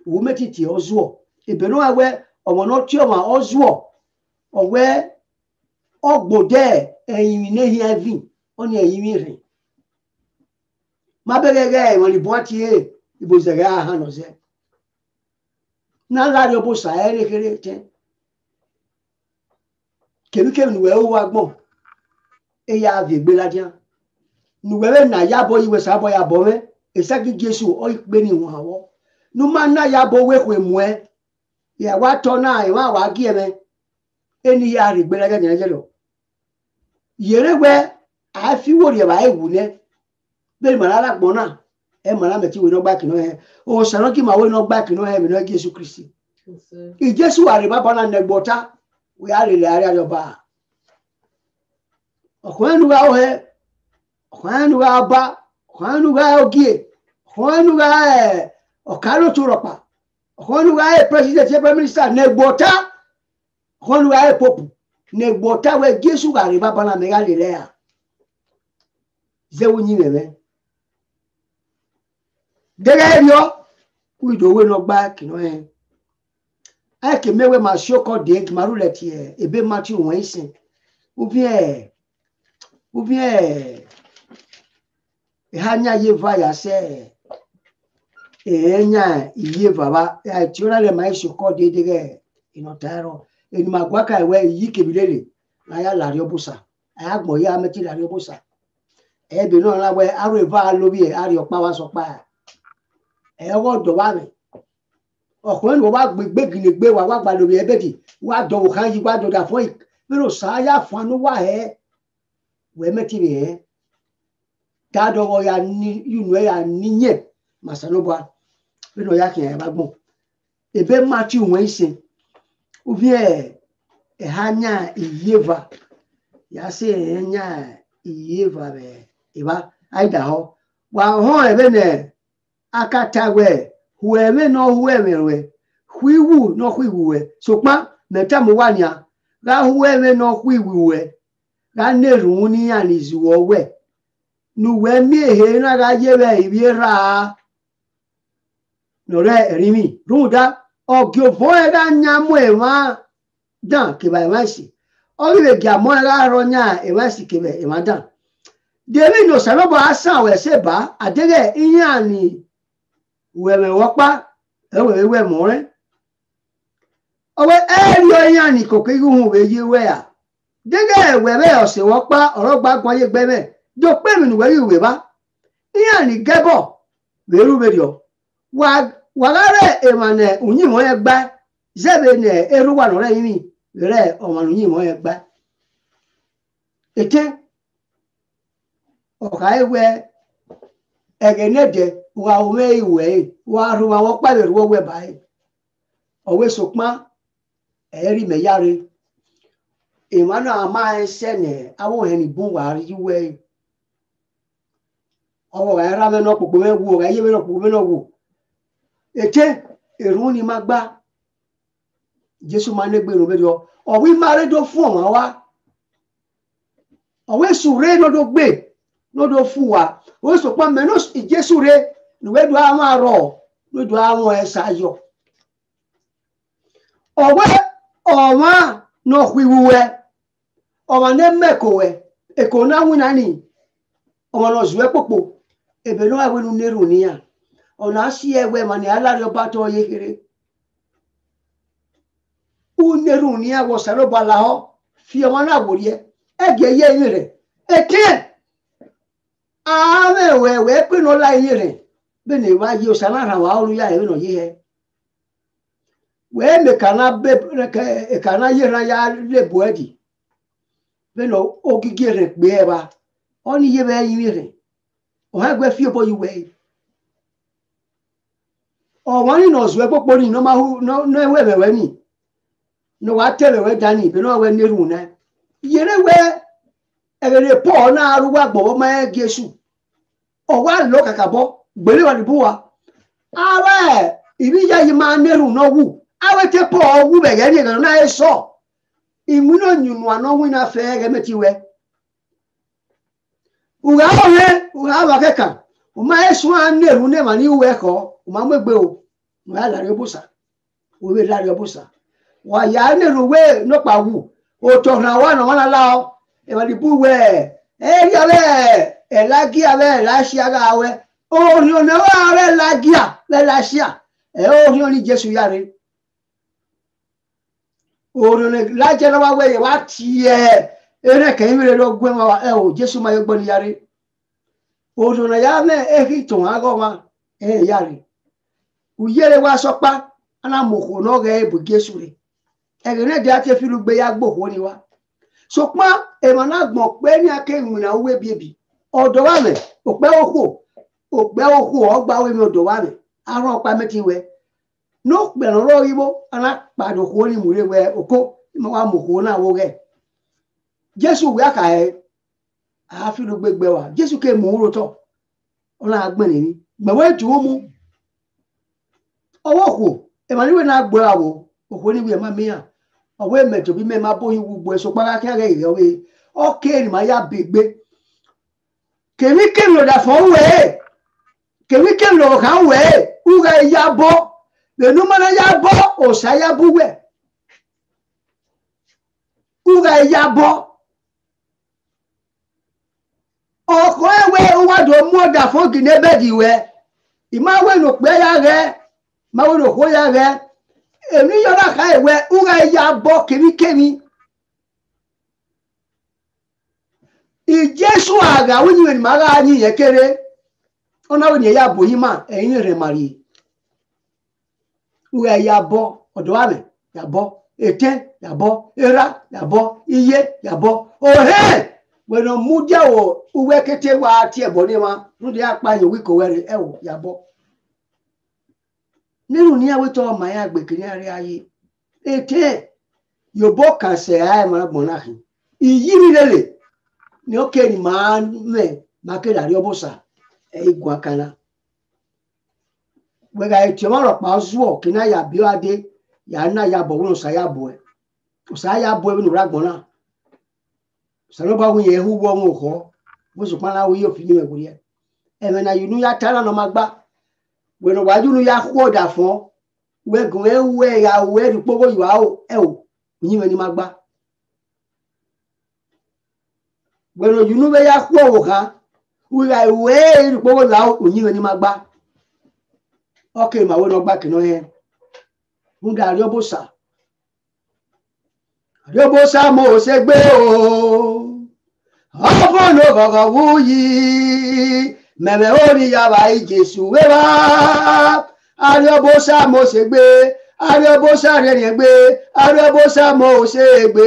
òwú mẹtìtì ọzụọ ìbẹnú àwẹ ọmọ náà tí ọmọ ọzụọ ọwẹ ọgbọdẹ ẹyin mi n'ehi ẹvi ọ ní ẹyin mi rìn. Má bẹ̀rẹ̀ rẹ ìwọ̀n ìbọn àti ẹ̀ ìbò zẹ̀rẹ̀ àhán ọ̀zẹ́ n'agha rẹ bó sàáyẹ rékéré tẹ. Kèmíkèmí nùwẹ̀ ó wá gbọ̀n eya yabọ̀ mẹ ìsẹ́kì jésù ọ̀ ìpè ní ìwọ̀n àwọ̀ nùmá nà yabọ̀ wẹ̀ kò mú ẹ ìyàwó atọ́ náà ìwọ̀n àwọn agí ẹ mẹ ẹni yà rè gbéladìá nyẹ jẹ lọ yẹrẹ wẹ àfi wò rẹ bá ewu mọ̀ lára gbọ́n náà ẹ mọ̀ lára mẹtí wò ní ọgbà kìnnà yẹ o kí màá wò ní ọgbà kìnnà yẹ mi ní jésù kristi. Ìjésù àrèbá bọ́nà nẹgbọ́ta wò yà rè lè àrẹ àjọba ọkùnrin nu wa ọhẹ ọkùnrin nu wa ọba ọkùnrin nu wa ọgíye ọkùnrin nu wa ẹ ọkàlù tó rọpa ọkùnrin nu wa ẹ president ẹ prime minister nẹgbọ́ta ọkùnrin nu wa ẹ pope nẹgbọ́ta wẹ jésù àrèbá bọ́nà mẹgà lè lẹ́yà zẹ́wọ́ yín mẹ́mẹ́ gẹ́gẹ́ bí ọ kú ìdòwé lọ gbá kìnnà yẹn ẹ kì mẹ́wẹ́ máa ṣókọ dé kì máa rúlẹ̀ tiẹ̀ ebe máa ti wọ̀nyí sìn ẹ̀ ubi ẹ̀ ìhà nya yé va yà sẹ́ ẹ̀ nya iye baba ẹ̀ tí ó rẹ̀ máa ṣókọ dé dé kẹ́ ìnà tààrọ ènìmọ̀ àgbákà ẹ̀wẹ́ yí kébìlẹ̀ lè láyà làrí ọ̀bùsà àyà gbọ̀n yá mẹ́tì làrí ọ̀bùsà ẹ̀ẹ́bì náà láwẹ́ aró ìfá lórí ẹ̀ àrí ọ̀pá wa sọ pa ẹ̀ ẹwọ dọba mi ọkùnrin wo wá gbé gìnì gbé wa wá gbalẹ̀ omi ẹbẹ̀ di wá dọ̀wọ̀ kan yí wá dọ̀dà fún yìí mẹ́rin sáyà fún anú wá ẹ̀ wẹ́ mẹ́tì rẹ̀ ẹ̀ dáadọ́wọ́ ya ní yùnú ẹ̀ yà níyẹ̀ màsánúbọ̀ mẹ́rin ọ̀yà kìí ẹ̀ bá gbọ̀n ebe má ti wọ́n ẹ̀ sìn obi ẹ̀ ẹ̀ ha nyà ìyéva yà sẹ́ ẹ̀ nyà ìyéva bẹ̀ ẹ̀ bá àyídà họ wà hàn ẹ̀ bẹ́ẹ̀ nẹ̀ akatawe hueme no huemewe huiwu no huiwuwe sokpa muwania ga hueme no huiwuwe ga na-erunwu n'ihe n'iziwe owe na uwe mmehie na-agajewe iwe ra nọrọ erimi rúdá ọgì òfò ẹ̀rá nya mú ẹ̀wá dàn kìbà ẹ̀wá sí ọ̀rẹ́bẹ̀ gì àmọ́ ẹ̀rá rọ nya ẹ̀wá sí kìbà ẹ̀wá dàn. dèmí nù sàmẹ́bọ̀ asán àwẹ̀ ṣe bá. Àdẹ́rẹ̀ iye àní wẹ̀wẹ̀ wọ́pá ẹ̀wẹ̀ wẹ̀ mọ́rẹ́ ọwọ́ ẹ̀rí ọ̀yẹ́ àní kòkè ihun òwe yé ẹ̀wẹ̀ bẹ́ẹ̀ ọ̀sẹ̀ wọ́pá ọ̀rọ̀ gbàgbọ́n ayé gbẹ́mẹ̀ jọ pé mi nìwẹ́ yìí wẹ̀ bá. Ìyàn ní gẹ́bọ̀ wẹ́rú wẹ̀rẹ̀ wàhálẹ̀ ìmọ̀nẹ̀ òyìnbó yẹn gbá. Zẹ́bẹ̀ nẹ̀ ẹrú wà lọ́rẹ́ yìí mi rẹ̀ ọ̀mọ̀nù òyìnbó yẹn gbá. Ètè ọ̀kà ẹ̀wẹ̀ ẹ̀gẹ̀nẹ̀dẹ̀ wa ome iwe wa ru wa wọ́n pàdé ruwọ́ wẹ̀ báyìí. Ọ̀wé sọpá eri me yare imana ama sene awo heni bun wa riwe ọwọ ẹra mẹnà pòpò mẹwò ẹyẹ mẹnà pòpò mẹnà wò. Ètè èrún ni má gbá. Jésù máa ní gbèrò mẹjọ. Ọwọ ìmárẹdọ fún ọmọ wa ọwọ èsùrè lọdọ gbé lọdọ fún wa. Ọwọ èsùpá mẹnà ìjésùrè nìwẹdọ àwọn àrọ lọdọ àwọn ẹsẹ ayọ ọwọ ọmọ náà hwiwuwẹ ọmọ náà mẹkọwẹ èkó náà wúna ni ọmọ náà zùwẹ pòpò ebe no awe nu neru nia ona si ewe mani ala rio bato ye here u neru nia wo saro bala ho fi o na worie ege ye yin re eke ame we we pe no la yin re be wa yi o sana ra wa oru ya e no ye he we me kana be ke e kana ye ra ya le boedi be no ogige re pe e ba oni ye be yin re. Ọha gwe fie bọ iwe ọwọn ní nọọsù ẹ pọpọ ní nọ ẹwẹ wẹwẹ ní nọ wàá tẹ wẹwẹ dání ìbí náà wẹ nírú náà yẹrẹ wẹ ẹrẹrẹ pọ náà arúgbó àgbọwọ máa ẹ gẹṣù ọwọ àlọ kàkà bọ gbèrè wà níbú wa awẹ ìbí yá yìí máa nírú náà wù awẹ tẹ pọ wù bẹyẹ ní ẹ ìmúnà wí náà fẹ ẹ gẹmẹtì wẹ ugawe ugawa keka. Uma esu ane rune mani uwe ko uma megbe o ma la ri obusa uwe la ri obusa wa ya ne ruwe no pa wu. O to na wa no wana la o e wa di buwe e ri ale e la gi ale la shi aga we o ri o na wa ale la gi a le la shi a e o ri o ni jesu yare je na wa we wa ti e ere ka imere lo gwe ma e o jesu ma yogbo ni na ya me e ki to ago ma e yare u yere wa so pa ana mo ko no ge bu jesu re e ge ne de ate fi lu gbe ya gbo ho ni wa na gbon pe ni ake mu na we bi ebi odo wa me o pe o ko o pe o ko o gba we mi odo wa me aron pa me ti we no pe ro ro ibo ana pa do ko ni mu re we oko mo wa mo ko na jésù wí àkà ẹ àáfin ló gbégbé wa jésù ké mú wúro tọ agbọ́n nìyí gbẹ̀wọ́ ètò ó mú ọwọ́ náà gbọ́ àwọ̀ òkú níbi ẹ̀ má mìíràn ọwọ́ ẹ̀mẹ̀tò bí mẹ́ẹ̀ má bóyin gbogbo ẹ̀sọ́ párákẹ́rẹ́ ìrẹ́wé ọ̀kẹ́ èrì má yá bègbé kèmí kèmí lòdà fún wẹ̀ kèmí kèmí lòdà kàn wẹ̀ wúrà ẹ̀yà bọ́ lẹ́nu mọ́nà yá bọ́ òòsà yá bú wẹ̀ wúrà ẹ̀yà bọ́ ọkọ ewe wado mụda fogi n'ebe dị iwe ịmawe n'okpe ya ghe mawe n'okwo ya ghe emi yọrọ ka ewe ụra ya bọ kemikemi ijesu aga wunyi were ma agha anyị yekere ọ na wunye ya bụ ima enyi remari ụra ya bọ ọdọwame ya bọ. Ete ya bọ. Era ya bọ. Iye ya bọ. Ohe wẹ̀nà mú jẹ́wọ̀ uwe kété wa ti ẹ̀bọ̀ ní wa. Lóde apáyọ̀ wíkọ̀ wẹ̀rẹ̀ ẹ̀wọ̀ yàbọ̀. nínú ní awétọ́ ọmọ ya gbèkè ní àárẹ̀ ayé. Ètè yòbọ̀ ayé máa gbọ̀n náà hìn ìyí mi lélẹ̀ ní ó kéènì máa mẹ́ máa kéèdà rí ọbọ̀sà ẹ̀ẹ́gùn akana. Wẹ̀gà ètò ọmọ rọ̀ pa zúọ̀ kí náà yà bí wá dé yà á náà yà bọ̀ wọ́n ọ̀sà yà bọ̀ ẹ̀. Ọ̀sà yà bọ̀ ẹ̀ nínú ràgbọ̀n náà. Sanoba wu yehu wo mu ho busu kwana wu yo fini me kuye e me na yunu ya tara no magba we no waju nu ya kwo da fun we gun e we ya we ri pogo yu awo e o yin me ni magba we no yunu be ya kwo wo kan we ya we ri pogo yu awo yin me ni magba okay ma we no gba kino ye hun da ri obosa ri obosa mo se gbe o. Ọfọnù kọkọ wúyí mẹmẹ orí yàrá ìjẹsù wéwá arẹbọsà mo ṣe gbé. Arẹbọsà rẹrìn gbé. Arẹbọsà mo ṣe gbé.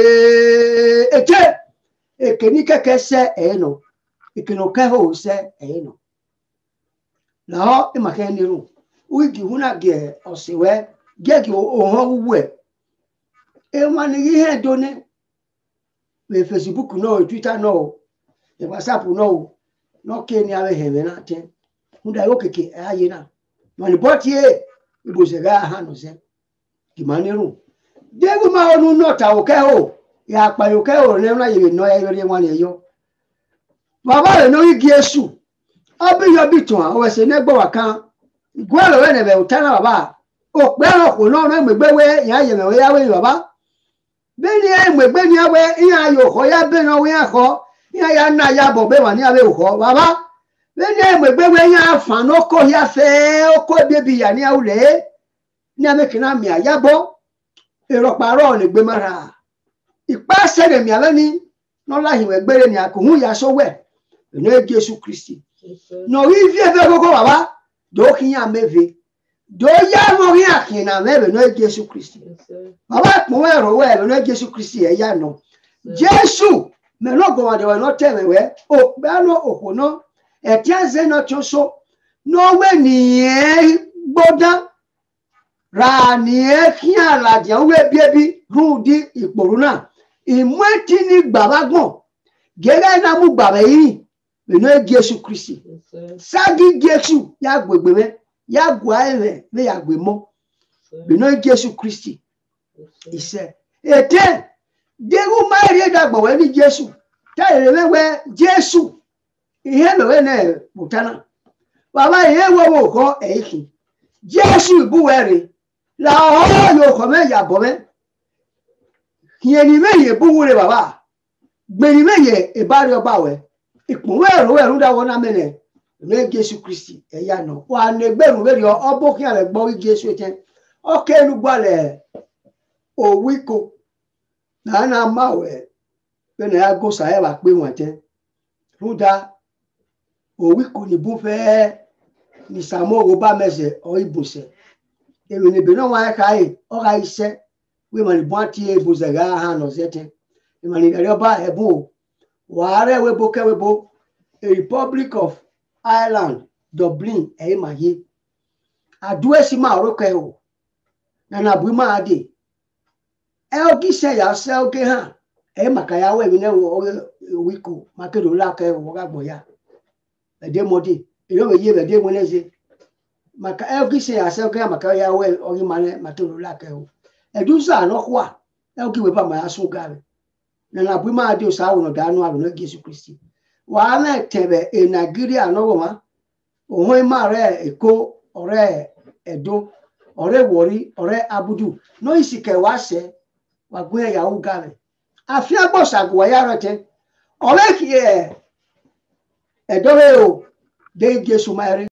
Èké. Èké ní kẹkẹ sẹ ẹyẹnà ìkìnnà kẹhó sẹ ẹyẹnà làọ ìmàkẹ nírú wíìgì húnà gẹ ọsìwẹ gẹgì òhàn wúwú ẹ ema ni ihe done me facebook no twitter no e whatsapp no no ke ni ave heme na te. Hunda yo keke aye na. Mani botie ibo se ga ha no se. Ki maniru degu ma onu no ta o ke o ya pa yo ke o ne na ye no ya yo ri wan ye yo. Bàbá rẹ̀ lórí igi esu. Ọbíyọ bí tàn àwọn ẹsẹ̀ nẹ́gbọ̀n wà kan gbọ́dọ̀ rẹ̀ nẹ̀bẹ̀ ò bàbá òpẹ́ ẹranko náà rẹ̀ mẹ̀gbẹ́wẹ́ ìyá yẹ̀mẹ̀wé yáwé bàbá bí ní ẹ̀mẹ̀gbẹ́ ní awẹ́ ìyá ayò kọ́ yá bẹ́ẹ̀ náà wíyá kọ́ ìyá ya ná ya bẹ́ẹ̀ wà ní awẹ́ òkọ́ bàbá bí ní ẹ̀mẹ̀gbẹ́wẹ́ yá fàn ó kọ́ yá fẹ́ ó kọ́ bébí yà ní awùlẹ̀ ní amẹ́kìnnà mi àyábọ̀ èrò pàrọ̀ ní gbẹmọ́ra ìpá sẹ́rẹ̀ mi àlẹ́ ní nọ́lá ìwẹ̀ gbére ní àkóhùn yà sọ́wẹ́ eno Jésù Kristi. Nọ̀rí vie fẹ́ kókó bàbá dòó kí yàn mẹ́fẹ́ dòó yá mọ̀rí àkìn nà mẹ́fẹ́ eno Jésù Kristi ẹ̀rọ wẹ̀ eno Jésù Kristi ẹ̀ yá nọ Jésù mẹ́nà gbọ̀mọdéwọ̀ ẹ̀ tẹ̀ mẹ́wẹ́ òpẹ́nu òpónà ẹ̀tí ẹ̀zẹ̀ náà tó so. N'owó nìyẹn gbọ́dá ra nìyẹn kí àlàjẹ́ ń wé bíẹ́bí rún di ìpòrú náà ìmú ẹtí ní gbàgbà gbọ̀n gẹ́gẹ́ náà mú gbàgbà yìí eno Jésù Kristi. Sagi Jésù ya gbegbe mẹ ya gùn ayẹlẹ mẹ ya gbé mọ. Eno Jésù Kristi. Ìṣe ètè dégú máyèrè dàgbọ̀wẹ́ ní Jésù. Táyèrè mẹwẹ́ Jésù. Ihe mẹwẹ́ náà bùtánà. Bàbá ihe wọ́wọ́ kọ́ ẹ̀yìn kì. Jésù ìbúwẹ̀rẹ̀ làwọn yóò kọ́ mẹ́ yàbọ̀ mẹ́. Yẹnì mẹ́yẹ búwúrẹ̀ bàbá. Gbẹ̀nì mẹ́yẹ ìbárí ọba wẹ̀. ìpòwé ẹ̀rọ ẹ̀rú dáwọ́ náà mẹ́nẹ̀ ní Jésù Kristi ẹ̀yà nà wà ní gbẹ̀rù wẹ̀rì ọbọ̀ kí alẹ̀ gbọ́ Jésù tẹ́ ọkẹ́ ẹnu gbalẹ̀ òwíko náà náà má wẹ̀. Bẹ́ẹ̀ náà gò sáyẹ̀ wà pé wọ́n tẹ́. Rúdà òwíko nìbú fẹ́. Ní sàmúhò bá mẹsẹ̀ ọ ìbùsẹ̀ èrò níbi náà wọ́n ká yìí. Ọ̀rá iṣẹ́. Wí mọ̀ níbọn àti ìbùsẹ̀ gà hàn ọ̀sẹ̀ tẹ́. Ìmọ̀ nígbàdí ọba ẹ̀bùn o wàhálà webo kẹwebo a republic of ireland dublin ẹ̀yìn máa yé. Àdúrẹ́sì máa rókè o. Nana àbúrò máa dé. Ẹ ó kí sẹ́yà sẹ́ ó ké hàn. Ẹ̀yìn màkà yà wẹ̀ mí náà wọ òwe kò mákèdè ńlá kẹ́ wọ́n ká gbọ̀ ya. Ẹ̀dẹ́ mọ́dé. Èyí wọ́n yé ẹ̀dẹ́ wọn lẹ́sẹ̀ màkà ẹ ó kí sẹ́yà sẹ́ ó ké hàn màkà yà wẹ̀ ọ̀yìn mákèdè ńlá kẹ́ o. Ẹ̀dúnsà ànọ́kùwà ẹ ó kí wẹ́pà máa sún gàrẹ́ nana bui maa di osa awo da anu alo na Jésù Kristi. Wàá náà tẹ̀bẹ̀ ẹ̀ Nàìjíríà náwó ma òhun ẹ̀ máa rẹ̀ Èkó ọ̀rẹ́ Abudu. Náà ìsì kẹwàá sẹ́ wà gbé ẹ̀yàwó ga rẹ̀ àfi agbọ̀sàgò wáyà rẹ̀ tẹ́ ọ̀rẹ́ kì rí.